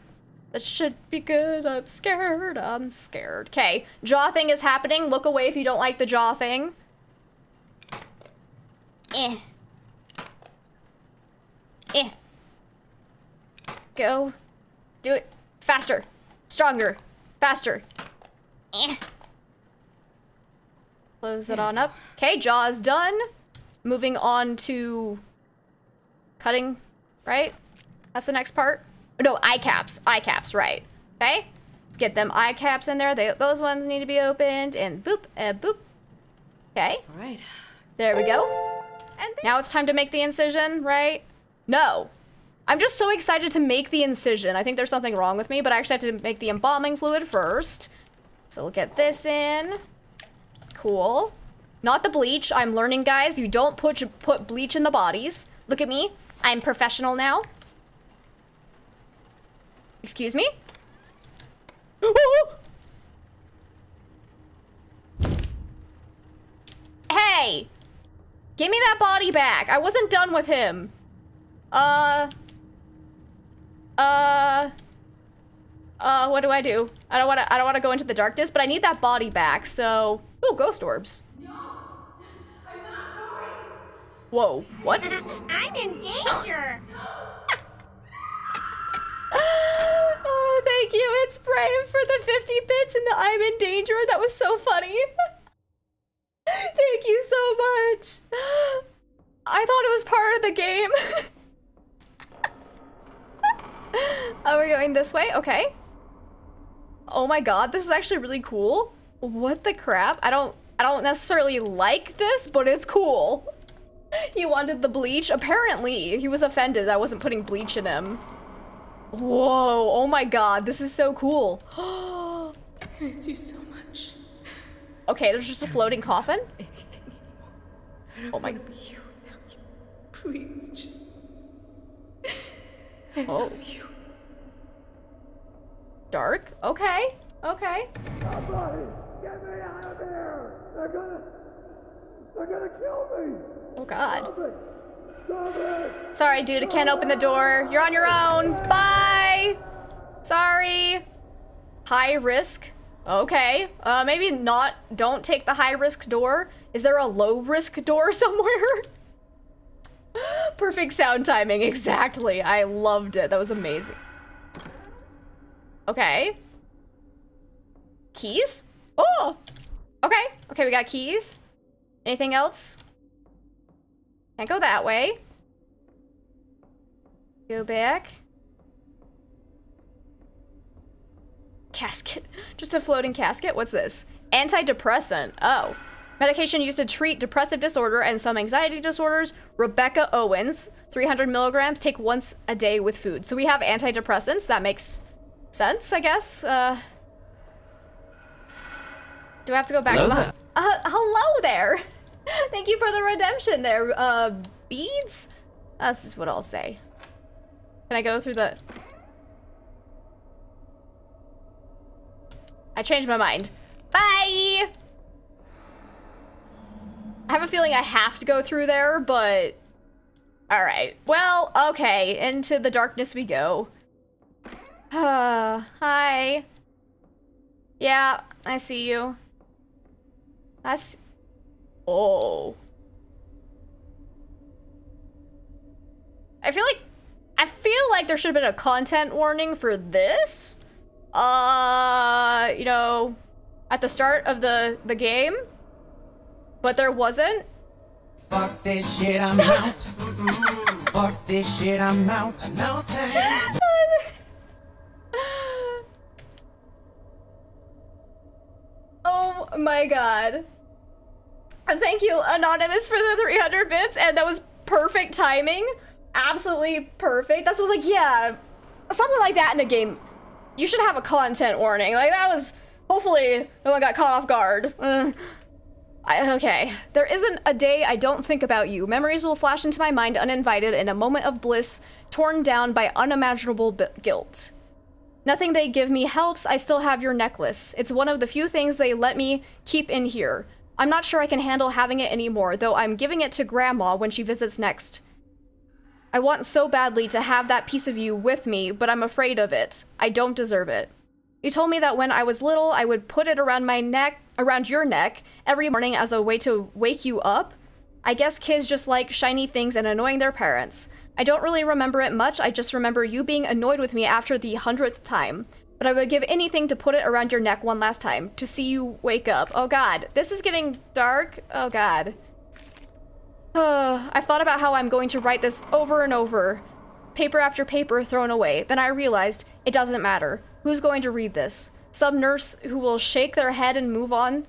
That should be good. I'm scared. I'm scared. Okay, jaw thing is happening. Look away if you don't like the jaw thing. Eh. Eh. Go. Do it. Faster. Stronger. Faster. Eh. Close it on up. Okay, jaw's done. Moving on to cutting, right? That's the next part. No, eye caps. Eye caps, right. Okay? Let's get them eye caps in there. They, those ones need to be opened. And boop, and boop. Okay. All right. There we go. And now it's time to make the incision, right? No. I'm just so excited to make the incision. I think there's something wrong with me, but I actually have to make the embalming fluid first. So we'll get this in. Cool. Not the bleach. I'm learning, guys. You don't put, put bleach in the bodies. Look at me. I'm professional now. Excuse me? [gasps] hey! Give me that body back. I wasn't done with him. Uh... Uh... Uh, what do I do? I don't want to. I don't want to go into the darkness, but I need that body back. So, oh, ghost orbs. Whoa, what? [laughs] I'm in danger. [gasps] oh, thank you. It's Brave for the 50 bits and the I'm in danger. That was so funny. [laughs] thank you so much. [gasps] I thought it was part of the game. [laughs] oh, we're going this way? Okay. Oh my god, this is actually really cool. What the crap? I don't I don't necessarily like this, but it's cool. [laughs] He wanted the bleach. Apparently, he was offended I wasn't putting bleach in him. Whoa, oh my god, this is so cool. [gasps] I miss you so much. Okay, there's just a floating coffin? Anything anymore. Oh I don't Oh my- wanna without you. Please, just. I Oh. love you. Dark? Okay, okay. Get me out of here! They're gonna. They're gonna kill me! Oh god. Stop it! Stop it! Sorry, dude, I can't open the door. You're on your own. Bye! Sorry. High risk. Okay. Uh, maybe not. Don't take the high risk door. Is there a low risk door [laughs] somewhere? Perfect sound timing, [laughs] exactly. I loved it. That was amazing. Okay. Keys? Oh! Okay. Okay, we got keys. Anything else? Can't go that way. Go back. Casket. [laughs] Just a floating casket? What's this? Antidepressant. Oh. Medication used to treat depressive disorder and some anxiety disorders. Rebecca Owens. 300 milligrams. Take once a day with food. So we have antidepressants. That makes sense, I guess. Uh, do I have to go back Hello to the... there. Uh, hello there. [laughs] Thank you for the redemption there. Uh, beads? That's what I'll say. Can I go through the... I changed my mind. Bye! I have a feeling I have to go through there, but... Alright. Well, okay. Into the darkness we go. Uh, [sighs] hi. Yeah, I see you. See... Oh. I feel like... I feel like there should have been a content warning for this. Uh, you know, at the start of the, the game. But there wasn't. Fuck this shit, I'm [laughs] out. Fuck this shit, I'm out. No thanks. [laughs] oh my god. Thank you, Anonymous, for the 300 bits, and that was perfect timing. Absolutely perfect. That's was like, yeah, something like that in a game. You should have a content warning. Like, that was. Hopefully, no one got caught off guard. Uh, I, okay. There isn't a day I don't think about you. Memories will flash into my mind uninvited in a moment of bliss, torn down by unimaginable guilt. Nothing they give me helps. I still have your necklace. It's one of the few things they let me keep in here. I'm not sure I can handle having it anymore, though I'm giving it to Grandma when she visits next. I want so badly to have that piece of you with me, but I'm afraid of it. I don't deserve it. You told me that when I was little, I would put it around my neck, around your neck, every morning as a way to wake you up. I guess kids just like shiny things and annoying their parents. I don't really remember it much, I just remember you being annoyed with me after the hundredth time. But I would give anything to put it around your neck one last time, to see you wake up. Oh god, this is getting dark. Oh god. [sighs] I've thought about how I'm going to write this over and over. Paper after paper thrown away. Then I realized it doesn't matter. Who's going to read this? Some nurse who will shake their head and move on?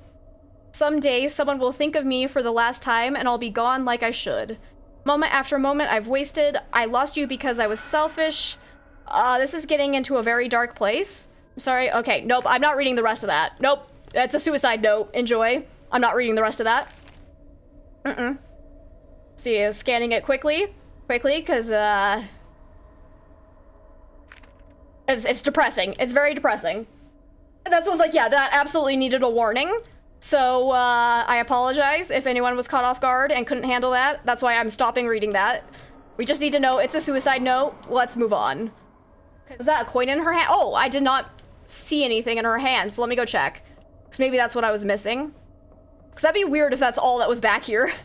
Someday, someone will think of me for the last time and I'll be gone like I should. Moment after moment I've wasted. I lost you because I was selfish. Uh, this is getting into a very dark place. I'm sorry. Okay, nope, I'm not reading the rest of that. Nope, that's a suicide note. Enjoy. I'm not reading the rest of that. Mm-mm. See, scanning it quickly. Quickly, because, uh... It's, it's depressing. It's very depressing. That's what I was like, yeah, that absolutely needed a warning. So, uh, I apologize if anyone was caught off guard and couldn't handle that. That's why I'm stopping reading that. We just need to know it's a suicide note. Let's move on. Is that a coin in her hand? Oh, I did not see anything in her hand, so let me go check. Because maybe that's what I was missing. Because that'd be weird if that's all that was back here. [laughs]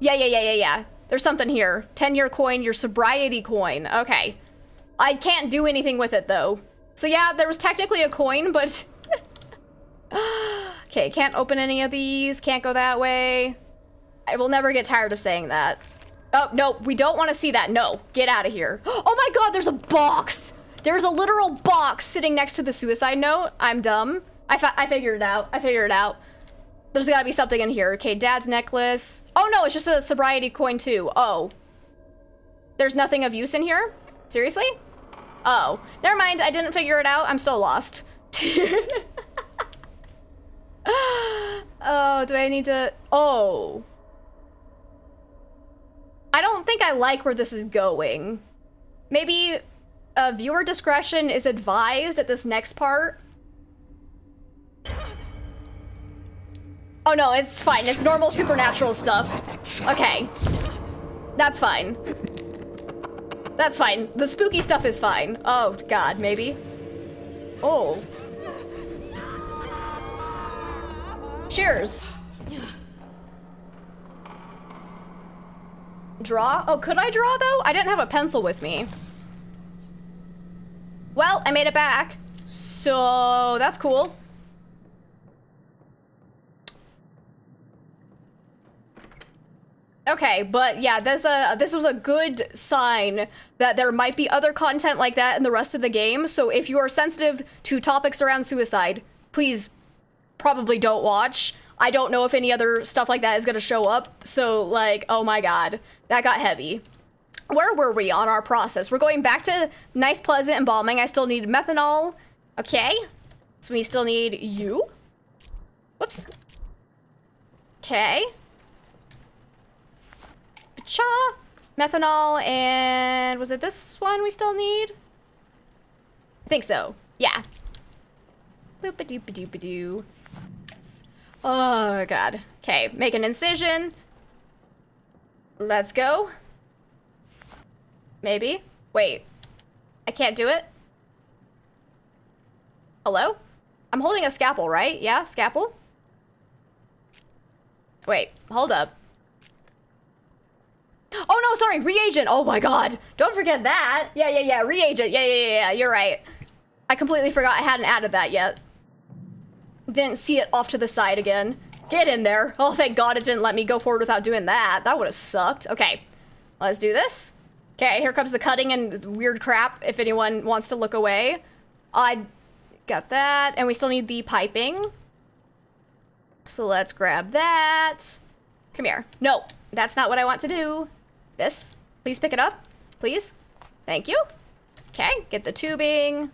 Yeah, yeah, yeah, yeah, yeah. There's something here. 10 year coin, your sobriety coin. Okay. I can't do anything with it though. So yeah, there was technically a coin, but... [laughs] [gasps] okay, can't open any of these. Can't go that way. I will never get tired of saying that. Oh, no, we don't want to see that. No, get out of here. [gasps] Oh my god, there's a box! There's a literal box sitting next to the suicide note. I'm dumb. I, I figured it out. I figured it out. There's gotta be something in here. Okay, dad's necklace. Oh no, it's just a sobriety coin too. Oh. There's nothing of use in here? Seriously? Oh. Never mind, I didn't figure it out. I'm still lost. [laughs] [gasps] oh, do I need to... Oh. I don't think I like where this is going. Maybe viewer discretion is advised at this next part. Oh no, it's fine. It's normal supernatural stuff. Okay. That's fine. That's fine. The spooky stuff is fine. Oh god, maybe. Oh. Cheers. Draw? Oh, could I draw though? I didn't have a pencil with me. Well, I made it back. So, that's cool. Okay, but yeah, this was a good sign that there might be other content like that in the rest of the game. So if you are sensitive to topics around suicide, please probably don't watch. I don't know if any other stuff like that is gonna show up. So like, oh my god, that got heavy. Where were we on our process? We're going back to nice, pleasant embalming. I still need methanol. Okay, so we still need you. Whoops. Okay. Cha! Methanol and was it this one we still need? I think so. Yeah. Boop a doop a doop a doo. Oh god. Okay, make an incision. Let's go. Maybe. Wait. I can't do it? Hello? I'm holding a scalpel, right? Yeah, scalpel? Wait, hold up. Oh no, sorry, reagent. Oh my god. Don't forget that. Yeah, yeah, yeah, reagent. Yeah, yeah, yeah, yeah, you're right. I completely forgot I hadn't added that yet. Didn't see it off to the side again. Get in there. Oh, thank god it didn't let me go forward without doing that. That would have sucked. Okay, let's do this. Okay, here comes the cutting and weird crap if anyone wants to look away. I got that, and we still need the piping. So let's grab that. Come here. No, that's not what I want to do. This, please pick it up, please. Thank you. Okay, get the tubing.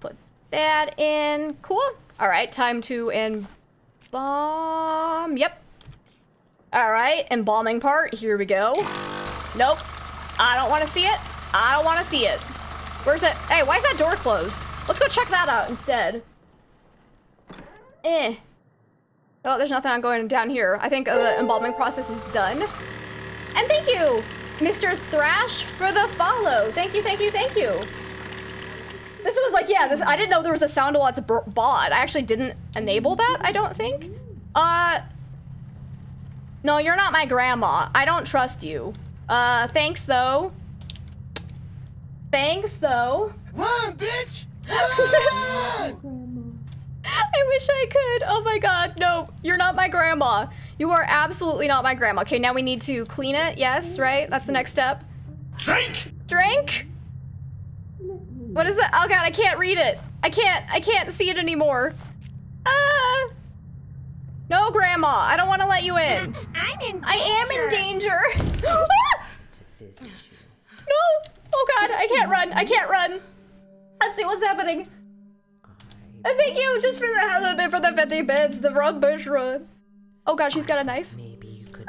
Put that in, cool. All right, time to embalm, yep. All right, embalming part, here we go. Nope, I don't wanna see it. I don't wanna see it. Where's it? Hey, why is that door closed? Let's go check that out instead. Eh. Oh, there's nothing on going down here. I think uh, the embalming process is done. And thank you, Mr. Thrash, for the follow. Thank you, thank you, thank you. This was like, yeah, this. I didn't know there was a Sound Alerts bot. I actually didn't enable that, I don't think. Uh, no, you're not my grandma. I don't trust you. Uh, thanks though. Thanks though. Run, bitch! [laughs] Run! I wish I could. Oh my god, no, you're not my grandma. You are absolutely not my grandma. Okay, now we need to clean it. Yes, right? That's the next step. Drink! Drink? What is that? Oh god, I can't read it. I can't, I can't see it anymore. Uh, no, grandma, I don't want to let you in. [laughs] I'm in danger. I am in danger. Ah! [gasps] no, oh god, I can't run, I can't run. Let's see what's happening. Thank you just for for the 50 bits, the run bush run. Oh god, she's got a knife. Maybe you could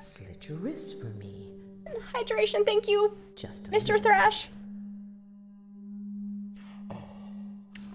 slit your wrist for me. Hydration, thank you, Just Mr. Thrash.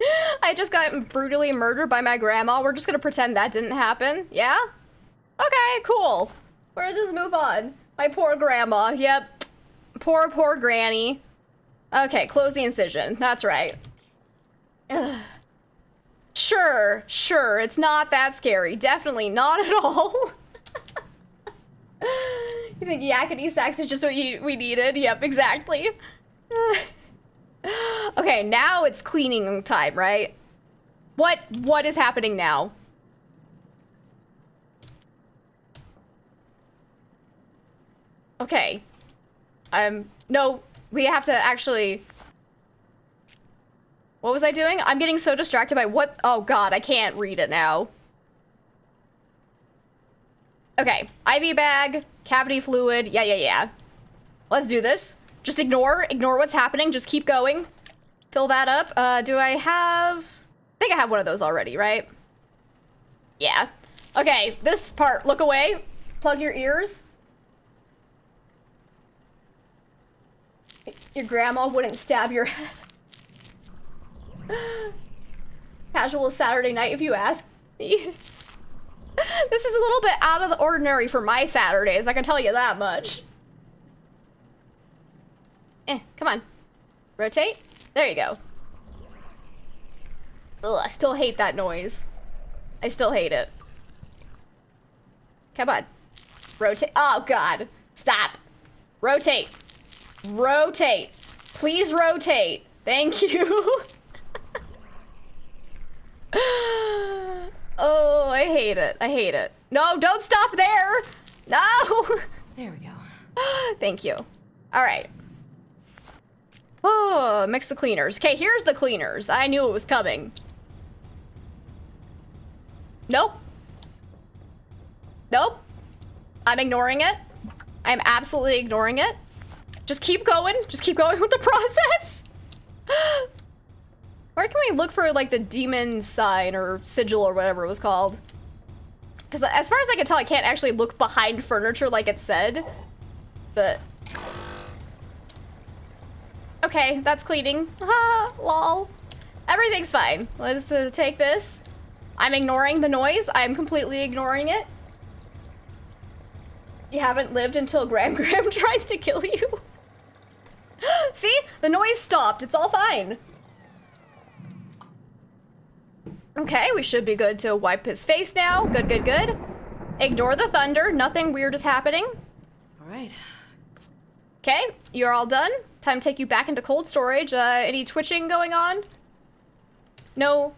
[laughs] I just got brutally murdered by my grandma. We're just gonna pretend that didn't happen. Yeah? Okay, cool. We're just move on. My poor grandma. Yep. Poor, poor granny. Okay, close the incision. That's right. Ugh. [sighs] Sure, sure. It's not that scary. Definitely not at all. [laughs] you think yakety sax is just what you, we needed? Yep, exactly. [laughs] okay, now it's cleaning time, right? What what is happening now? Okay. Um no, we have to actually What was I doing? I'm getting so distracted by what Oh god, I can't read it now. Okay, IV bag, cavity fluid. Yeah, yeah, yeah. Let's do this. Just ignore, ignore what's happening. Just keep going. Fill that up. Uh, do I have... I think I have one of those already, right? Yeah. Okay, this part. Look away. Plug your ears. Your grandma wouldn't stab your head. [laughs] Casual Saturday night, if you ask me. [laughs] this is a little bit out of the ordinary for my Saturdays, I can tell you that much. Come on. Rotate. There you go. Ugh, I still hate that noise. I still hate it. Come on. Rotate. Oh, God. Stop. Rotate. Rotate. Please rotate. Thank [laughs] you. [laughs] oh, I hate it. I hate it. No, don't stop there. No. There we go. [gasps] Thank you. All right. Oh, mix the cleaners. Okay, here's the cleaners. I knew it was coming. Nope. Nope. I'm ignoring it. I'm absolutely ignoring it. Just keep going. Just keep going [laughs] with the process. [gasps] Where can we look for like the demon sign or sigil or whatever it was called? Because as far as I can tell, I can't actually look behind furniture like it said. But Okay, that's cleaning. Ha, lol. Everything's fine. Let's uh, take this. I'm ignoring the noise. I'm completely ignoring it. You haven't lived until [laughs] Graham Graham [laughs] tries to kill you. [gasps] See? The noise stopped. It's all fine. Okay, we should be good to wipe his face now. Good, good, good. Ignore the thunder. Nothing weird is happening. All right. Okay, you're all done. Time to take you back into cold storage. Uh, any twitching going on? No.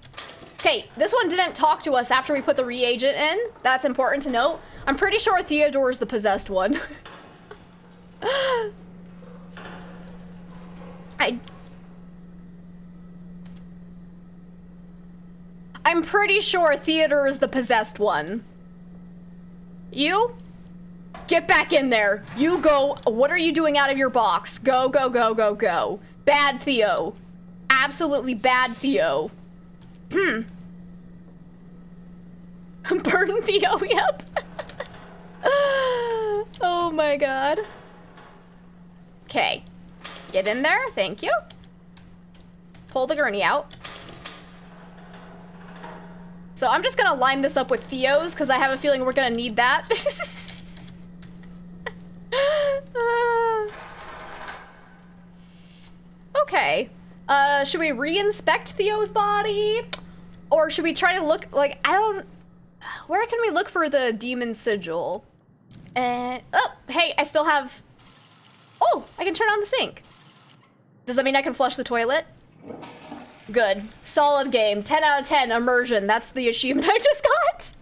Okay, this one didn't talk to us after we put the reagent in. That's important to note. I'm pretty sure Theodore's the possessed one. [laughs] I... I'm pretty sure Theodore is the possessed one. You? Get back in there. You go. What are you doing out of your box? Go, go, go, go, go. Bad Theo. Absolutely bad Theo. Hmm. [laughs] Burn Theo, [laughs] yep. [laughs] oh my god. Okay. Get in there, thank you. Pull the gurney out. So I'm just gonna line this up with Theo's because I have a feeling we're gonna need that. [laughs] okay. Uh, should we re-inspect Theo's body? Or should we try to look, like, I don't... Where can we look for the demon sigil? And, oh, hey, I still have... Oh, I can turn on the sink. Does that mean I can flush the toilet? Good. Solid game. 10 out of 10 immersion. That's the achievement [laughs] I just got.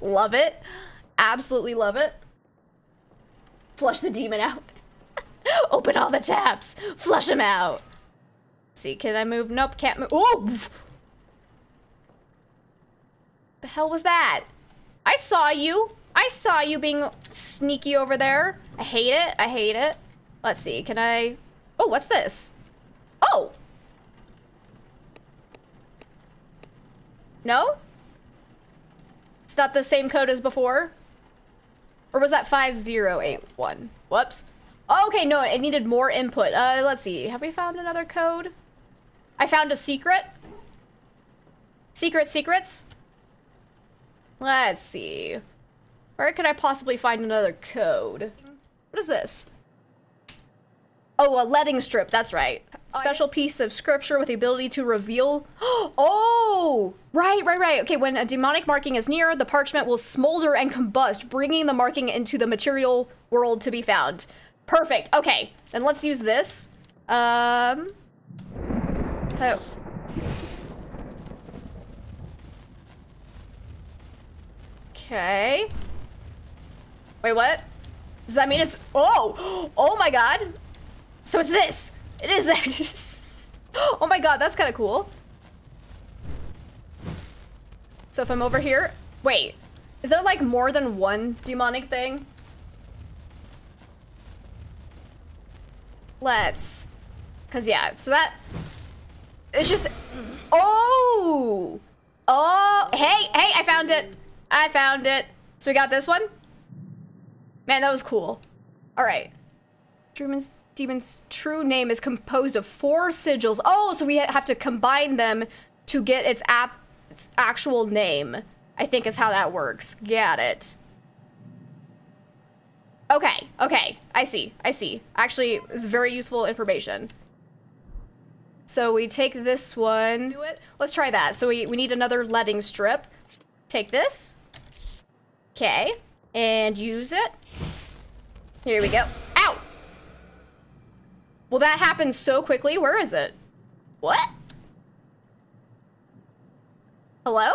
[laughs] love it. Absolutely love it. Flush the demon out. [laughs] Open all the taps. Flush him out. See, can I move? Nope, can't move. Oh! The hell was that? I saw you. I saw you being sneaky over there. I hate it. I hate it. Let's see, can I... Oh, what's this? Oh! No? It's not the same code as before? Or was that 5081? Whoops. Okay, no, it needed more input. Uh, let's see. Have we found another code? I found a secret. Secret secrets. Let's see. Where could I possibly find another code? What is this? Oh, a letting strip. That's right. Special piece of scripture with the ability to reveal. [gasps] Oh, right, right, right. Okay, when a demonic marking is near, the parchment will smolder and combust, bringing the marking into the material world to be found. Perfect. Okay, then let's use this. Um. Oh. Okay. Wait, what? Does that mean it's... Oh! [gasps] Oh my god! So it's this! It is that! [laughs] oh my god, that's kind of cool. So if I'm over here... Wait. Is there like more than one demonic thing? Let's... Cause yeah, so that... It's just... Oh! Oh! Hey, hey, I found it! I found it. So we got this one? Man, that was cool. All right. Demon's, demon's true name is composed of four sigils. Oh, so we have to combine them to get its app, its actual name. I think is how that works. Got it. Okay, okay. I see, I see. Actually, it's very useful information. So we take this one. Do it. Let's try that. So we, we need another letting strip. Take this. Okay. And use it. Here we go. Well, that happened so quickly. Where is it? What? Hello?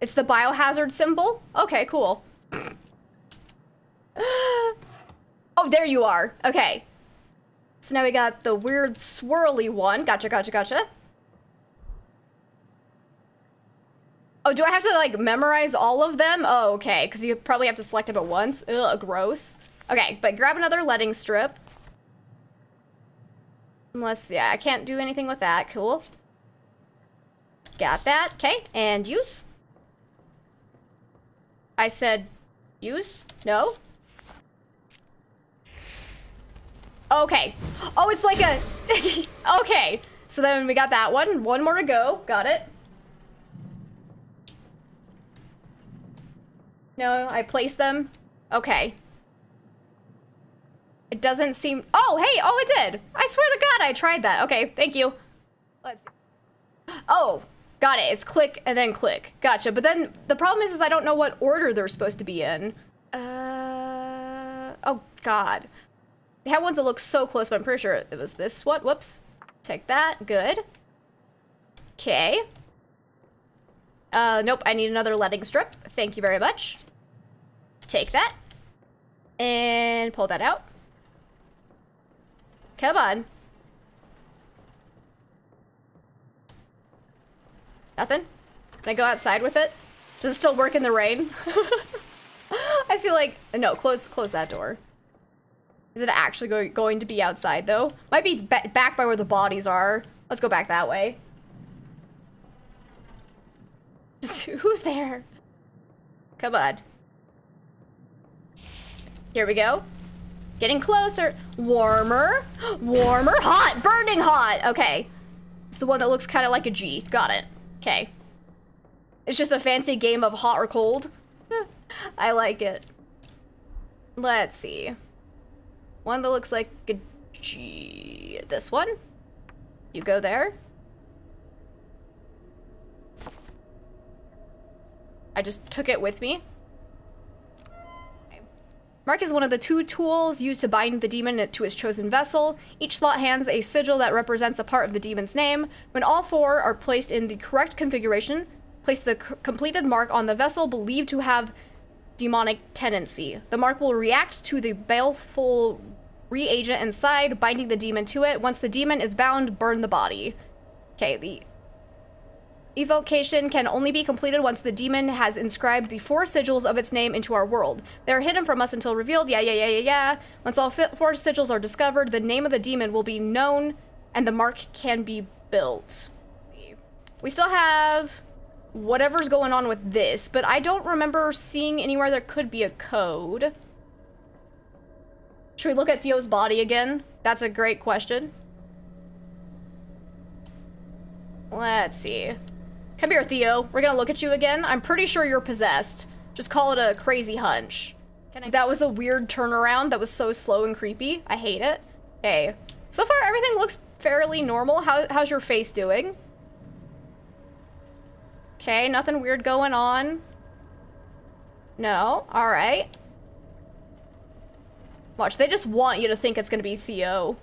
It's the biohazard symbol? Okay, cool. [gasps] oh, there you are. Okay. So now we got the weird swirly one. Gotcha, gotcha, gotcha. Oh, do I have to like memorize all of them? Oh, okay, because you probably have to select them at once. Ugh, gross. Okay, but grab another letting strip. Unless, yeah, I can't do anything with that. Cool. Got that. Okay, and use. I said use? No? Okay. Oh, it's like a... [laughs] okay. So then we got that one. One more to go. Got it. No, I placed them. Okay. It doesn't seem... Oh, hey! Oh, it did! I swear to God, I tried that. Okay, thank you. Let's. Oh, got it. It's click and then click. Gotcha. But then the problem is, is I don't know what order they're supposed to be in. Uh... Oh, God. They had ones that look so close, but I'm pretty sure it was this one. Whoops. Take that. Good. Okay. Uh, nope, I need another letting strip. Thank you very much. Take that. And pull that out. Come on. Nothing? Can I go outside with it? Does it still work in the rain? [laughs] I feel like, no, close close that door. Is it actually go going to be outside though? Might be back by where the bodies are. Let's go back that way. Just, [laughs] who's there? Come on. Here we go. Getting closer. Warmer. Warmer. Hot. Burning hot. Okay. It's the one that looks kind of like a G. Got it. Okay. It's just a fancy game of hot or cold. [laughs] I like it. Let's see. One that looks like a G. This one? You go there? I just took it with me. Mark is one of the two tools used to bind the demon to his chosen vessel. Each slot hands a sigil that represents a part of the demon's name. When all four are placed in the correct configuration, place the completed mark on the vessel believed to have demonic tendency. The mark will react to the baleful reagent inside, binding the demon to it. Once the demon is bound, burn the body. Okay, the Evocation can only be completed once the demon has inscribed the four sigils of its name into our world. They are hidden from us until revealed. Yeah, yeah, yeah, yeah, yeah. Once all four sigils are discovered, the name of the demon will be known and the mark can be built. We still have whatever's going on with this, but I don't remember seeing anywhere there could be a code. Should we look at Theo's body again? That's a great question. Let's see. Come here, Theo. We're gonna look at you again. I'm pretty sure you're possessed. Just call it a crazy hunch. that was a weird turnaround that was so slow and creepy. I hate it. Okay. So far, everything looks fairly normal. How, how's your face doing? Okay, nothing weird going on. No, alright. Watch, they just want you to think it's gonna be Theo.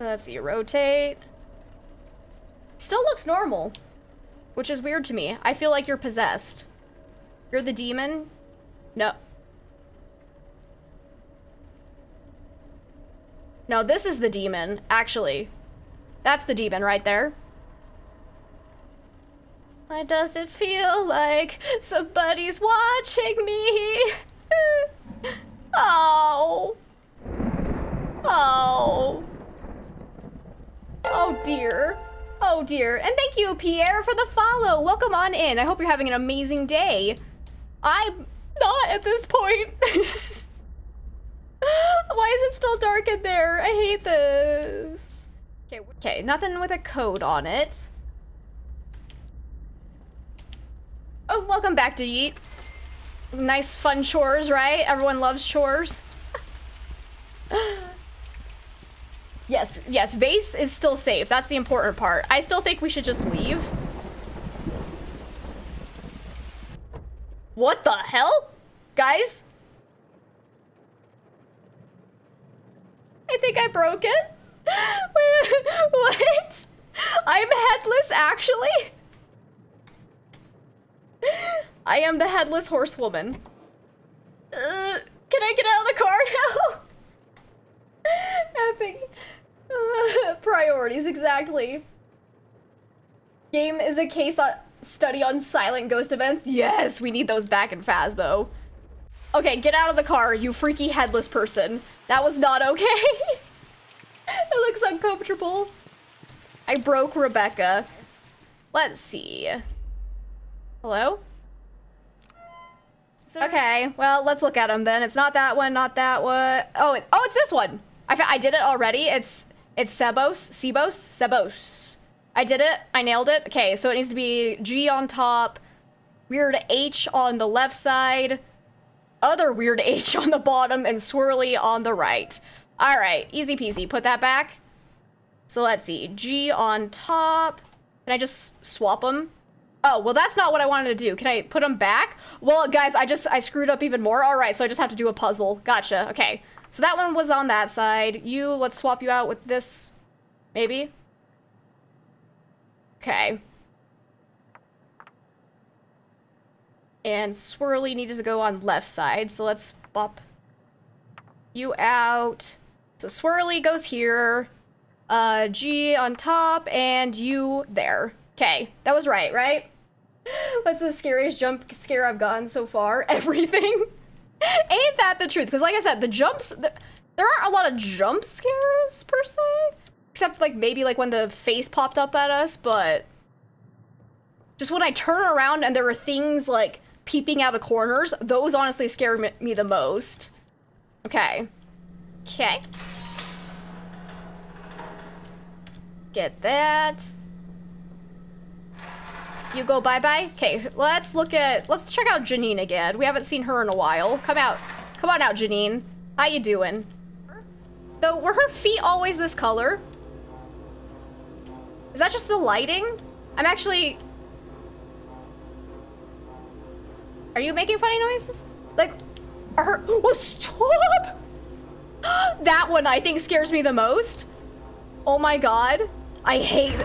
Let's see, rotate. Still looks normal. Which is weird to me. I feel like you're possessed. You're the demon? No. No, this is the demon, actually. That's the demon right there. Why does it feel like somebody's watching me? [laughs] oh. Oh. Oh dear. Oh dear. And thank you, Pierre, for the follow. Welcome on in. I hope you're having an amazing day. I'm not at this point. [laughs] Why is it still dark in there? I hate this. Okay, okay, nothing with a code on it. Oh, welcome back to Yeet. Nice fun chores, right? Everyone loves chores. [laughs] yes, yes, Vase is still safe. That's the important part. I still think we should just leave. What the hell? Guys? I think I broke it. [laughs] what? I'm headless, actually? I am the headless horsewoman. Uh, can I get out of the car now? [laughs] Epic. [laughs] Priorities, exactly. Game is a case study on silent ghost events. Yes, we need those back in Phasmo. Okay, get out of the car, you freaky headless person. That was not okay. [laughs] it looks uncomfortable. I broke Rebecca. Let's see. Hello? Okay, well, let's look at them then. It's not that one, not that one. Oh, it, oh, it's this one. I, I did it already. It's it's Sebos, Sebos, Sebos. I did it. I nailed it. Okay, so it needs to be G on top, weird H on the left side, other weird [laughs] H on the bottom, and swirly on the right. All right, easy peasy. Put that back. So let's see. G on top. Can I just swap them? Oh, well, that's not what I wanted to do. Can I put them back? Well, guys, I just, I screwed up even more. All right, so I just have to do a puzzle. Gotcha. Okay. So that one was on that side. You, let's swap you out with this. Maybe? Okay. And Swirly needed to go on left side, so let's bop you out. So Swirly goes here. Uh, G on top, and you there. Okay, that was right, right? [laughs] What's the scariest jump scare I've gotten so far? [laughs] Everything. Ain't that the truth? Because like I said, the jumps, the, there aren't a lot of jump scares per se. Except like maybe like when the face popped up at us, but just when I turn around and there are things like peeping out of corners, those honestly scare me the most. Okay. Okay. Get that. You go bye-bye? Okay, let's look at, let's check out Janine again. We haven't seen her in a while. Come out. Come on out, Janine. How you doing? Though, were her feet always this color? Is that just the lighting? I'm actually... Are you making funny noises? Like, are her- Oh, stop! that one I think scares me the most. Oh my god. I hate-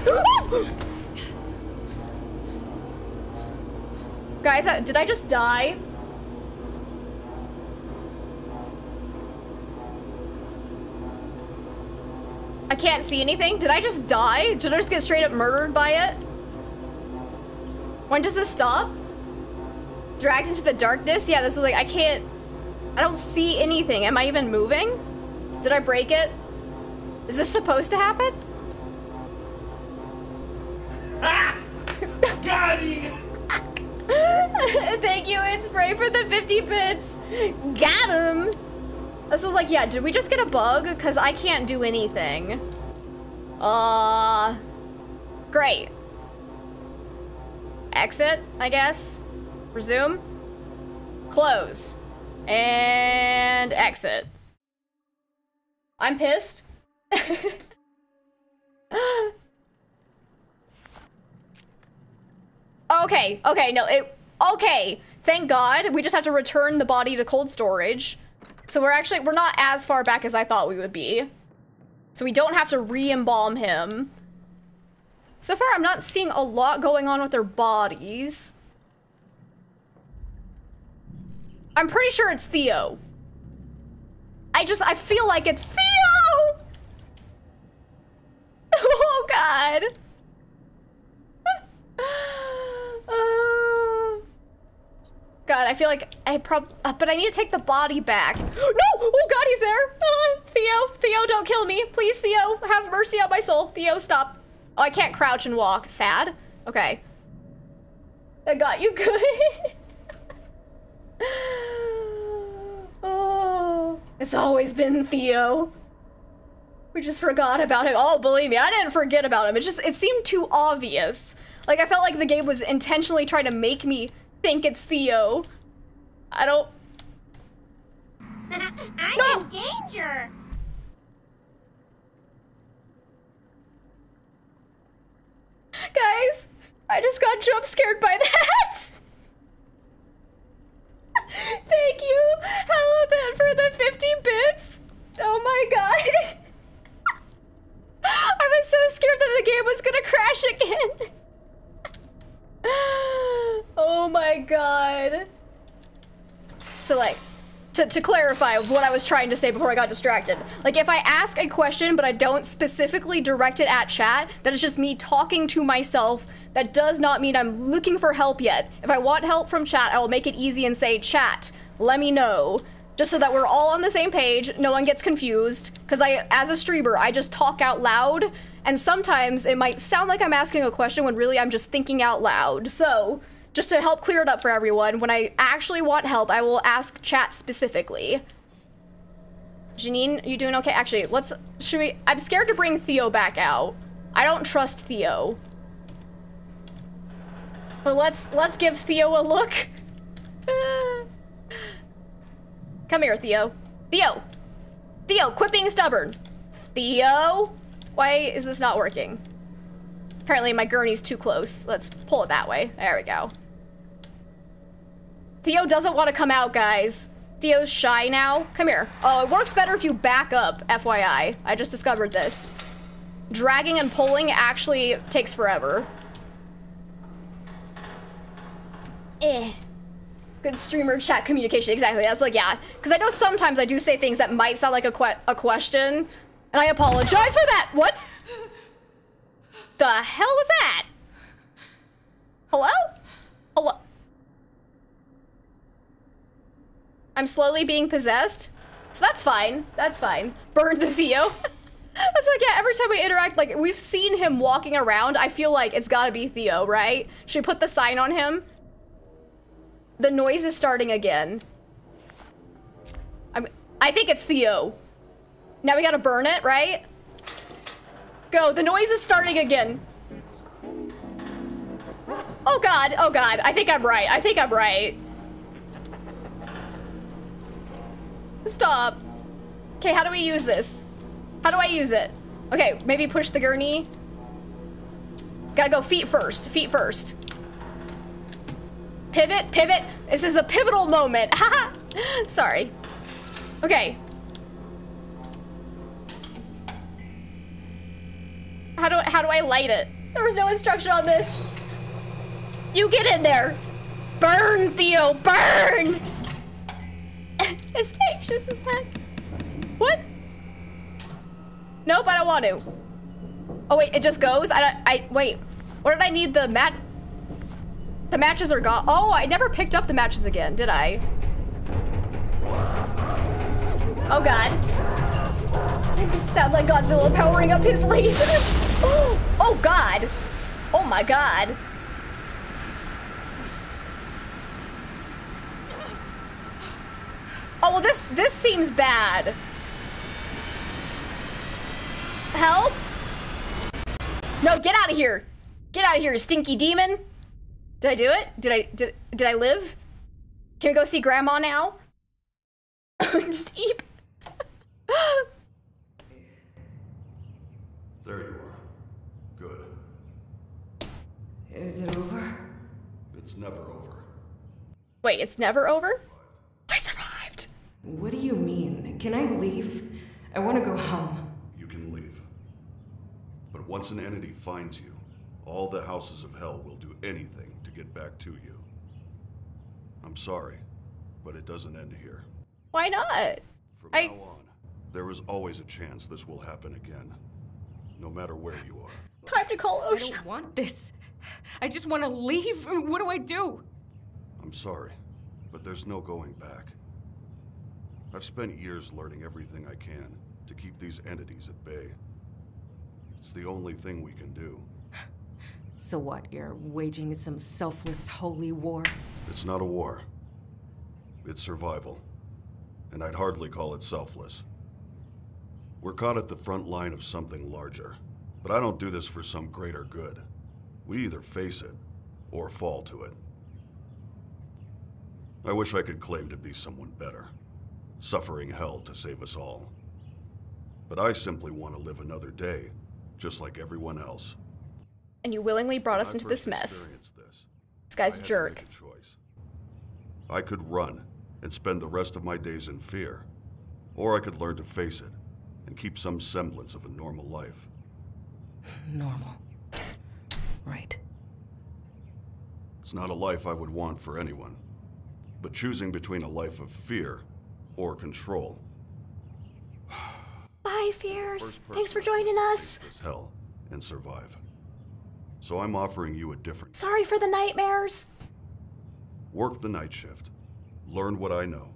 Guys, uh, did I just die? I can't see anything. Did I just die? Did I just get straight up murdered by it? When does this stop? Dragged into the darkness? Yeah, this was like, I can't... I don't see anything. Am I even moving? Did I break it? Is this supposed to happen? [laughs] Got him! [laughs] [laughs] Thank you, it's Spray for the 50 bits. Got him. This was like, yeah, did we just get a bug? Because I can't do anything. Uh, great. Exit, I guess. Resume. Close. And exit. I'm pissed. [laughs] okay, okay, no, it, okay. Thank God. We just have to return the body to cold storage. So we're actually, we're not as far back as I thought we would be. So we don't have to re-embalm him. So far, I'm not seeing a lot going on with their bodies. I'm pretty sure it's Theo. I just, I feel like it's Theo! [laughs] oh, God. [laughs] Uh, God, I feel like I prob- uh, but I need to take the body back. [gasps] no! Oh God, he's there! Uh, Theo, Theo, don't kill me. Please, Theo, have mercy on my soul. Theo, stop. Oh, I can't crouch and walk. Sad? Okay. I got you [laughs] good. oh, [sighs] it's always been Theo. We just forgot about him. Oh, believe me, I didn't forget about him. It just, it seemed too obvious. Like, I felt like the game was intentionally trying to make me think it's Theo. I don't... [laughs] I'm No! in danger. Guys, I just got jump scared by that. [laughs] Thank you, Halibut, for the 50 bits. Oh my god. [laughs] I was so scared that the game was gonna crash again. [laughs] oh my god. So like, to, to clarify what I was trying to say before I got distracted. Like if I ask a question but I don't specifically direct it at chat, that is just me talking to myself. That does not mean I'm looking for help yet. If I want help from chat, I will make it easy and say, chat, let me know. Just so that we're all on the same page, no one gets confused. Because I, as a streamer, I just talk out loud, and sometimes it might sound like I'm asking a question when really I'm just thinking out loud. So, just to help clear it up for everyone, when I actually want help, I will ask chat specifically. Janine, you doing okay? Actually, let's, should we, I'm scared to bring Theo back out. I don't trust Theo. But let's, let's give Theo a look. [laughs] Come here, Theo. Theo! Theo, quit being stubborn. Theo? Why is this not working? Apparently my gurney's too close. Let's pull it that way. There we go. Theo doesn't want to come out, guys. Theo's shy now. Come here. Oh, it works better if you back up, FYI. I just discovered this. Dragging and pulling actually takes forever. Eh. Good streamer chat communication, exactly. That's like, yeah. Because I know sometimes I do say things that might sound like a, que a question, and I apologize for that. What? The hell was that? Hello? Hello? I'm slowly being possessed? So that's fine. That's fine. Burn the Theo. [laughs] That's like, yeah, every time we interact, like, we've seen him walking around. I feel like it's gotta be Theo, right? Should we put the sign on him? The noise is starting again. I'm, I think it's Theo. Now we gotta burn it, right? Go, the noise is starting again. Oh god, oh god, I think I'm right, I think I'm right. Stop. Okay, how do we use this? How do I use it? Okay, maybe push the gurney. Gotta go feet first, feet first. Pivot, pivot. This is the pivotal moment. [laughs] Sorry. Okay. How do how do I light it? There was no instruction on this. You get in there. Burn, Theo, burn. [laughs] it's anxious as heck. What? Nope, I don't want to. Oh wait, it just goes? I don't, I, wait. What did I need the mat? The matches are gone. Oh, I never picked up the matches again, did I? Oh god. Sounds like Godzilla powering up his laser. [gasps] oh god. Oh my god. Oh, well, this, this seems bad. Help? No, get out of here. Get out of here, stinky demon. Did I do it? Did I, did, did I live? Can we go see grandma now? [laughs] Just eat. There you are. Good. Is it over? It's never over. Wait, it's never over? I survived. What do you mean? Can I leave? I want to go home. You can leave. But once an entity finds you, all the houses of hell will do anything to get back to you. I'm sorry, but it doesn't end here. Why not? From I- now on, there is always a chance this will happen again. No matter where you are. Time to call Ocean. I OSHA. don't want this. I just want to leave. What do I do? I'm sorry, but there's no going back. I've spent years learning everything I can to keep these entities at bay. It's the only thing we can do. So what? You're waging some selfless holy war? It's not a war. It's survival. And I'd hardly call it selfless. We're caught at the front line of something larger. But I don't do this for some greater good. We either face it or fall to it. I wish I could claim to be someone better, suffering hell to save us all. But I simply want to live another day, just like everyone else. And you willingly brought us into this mess. This, This guy's I a had to jerk. make a choice. I could run and spend the rest of my days in fear, or I could learn to face it and keep some semblance of a normal life. Normal. Right. It's not a life I would want for anyone, but choosing between a life of fear or control. Bye, Fears. Thanks for joining us. face hell and survive. So I'm offering you a different. Sorry for the nightmares. Work the night shift. Learn what I know.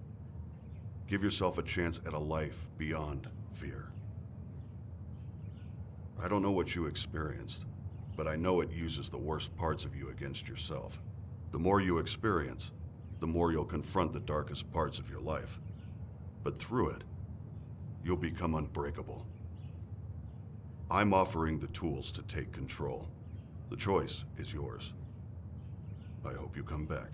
Give yourself a chance at a life beyond fear. I don't know what you experienced, but I know it uses the worst parts of you against yourself. The more you experience, the more you'll confront the darkest parts of your life. But through it, you'll become unbreakable. I'm offering the tools to take control. The choice is yours. I hope you come back.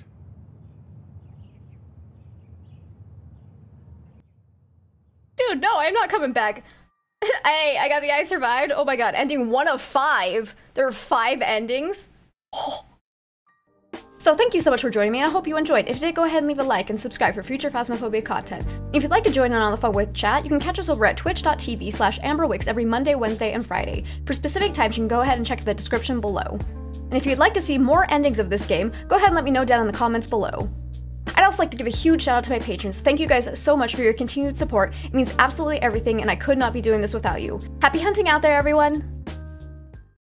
Dude, no, I'm not coming back. [laughs] I I got the I survived. Oh my god, ending one of five. There are five endings. [gasps] Oh. So thank you so much for joining me, and I hope you enjoyed. If you did, go ahead and leave a like and subscribe for future Phasmophobia content. If you'd like to join in on the fun with chat, you can catch us over at twitch.tv slash amberwixx every Monday, Wednesday, and Friday. For specific times, you can go ahead and check the description below. And if you'd like to see more endings of this game, go ahead and let me know down in the comments below. I'd also like to give a huge shout out to my patrons. Thank you guys so much for your continued support. It means absolutely everything, and I could not be doing this without you. Happy hunting out there, everyone!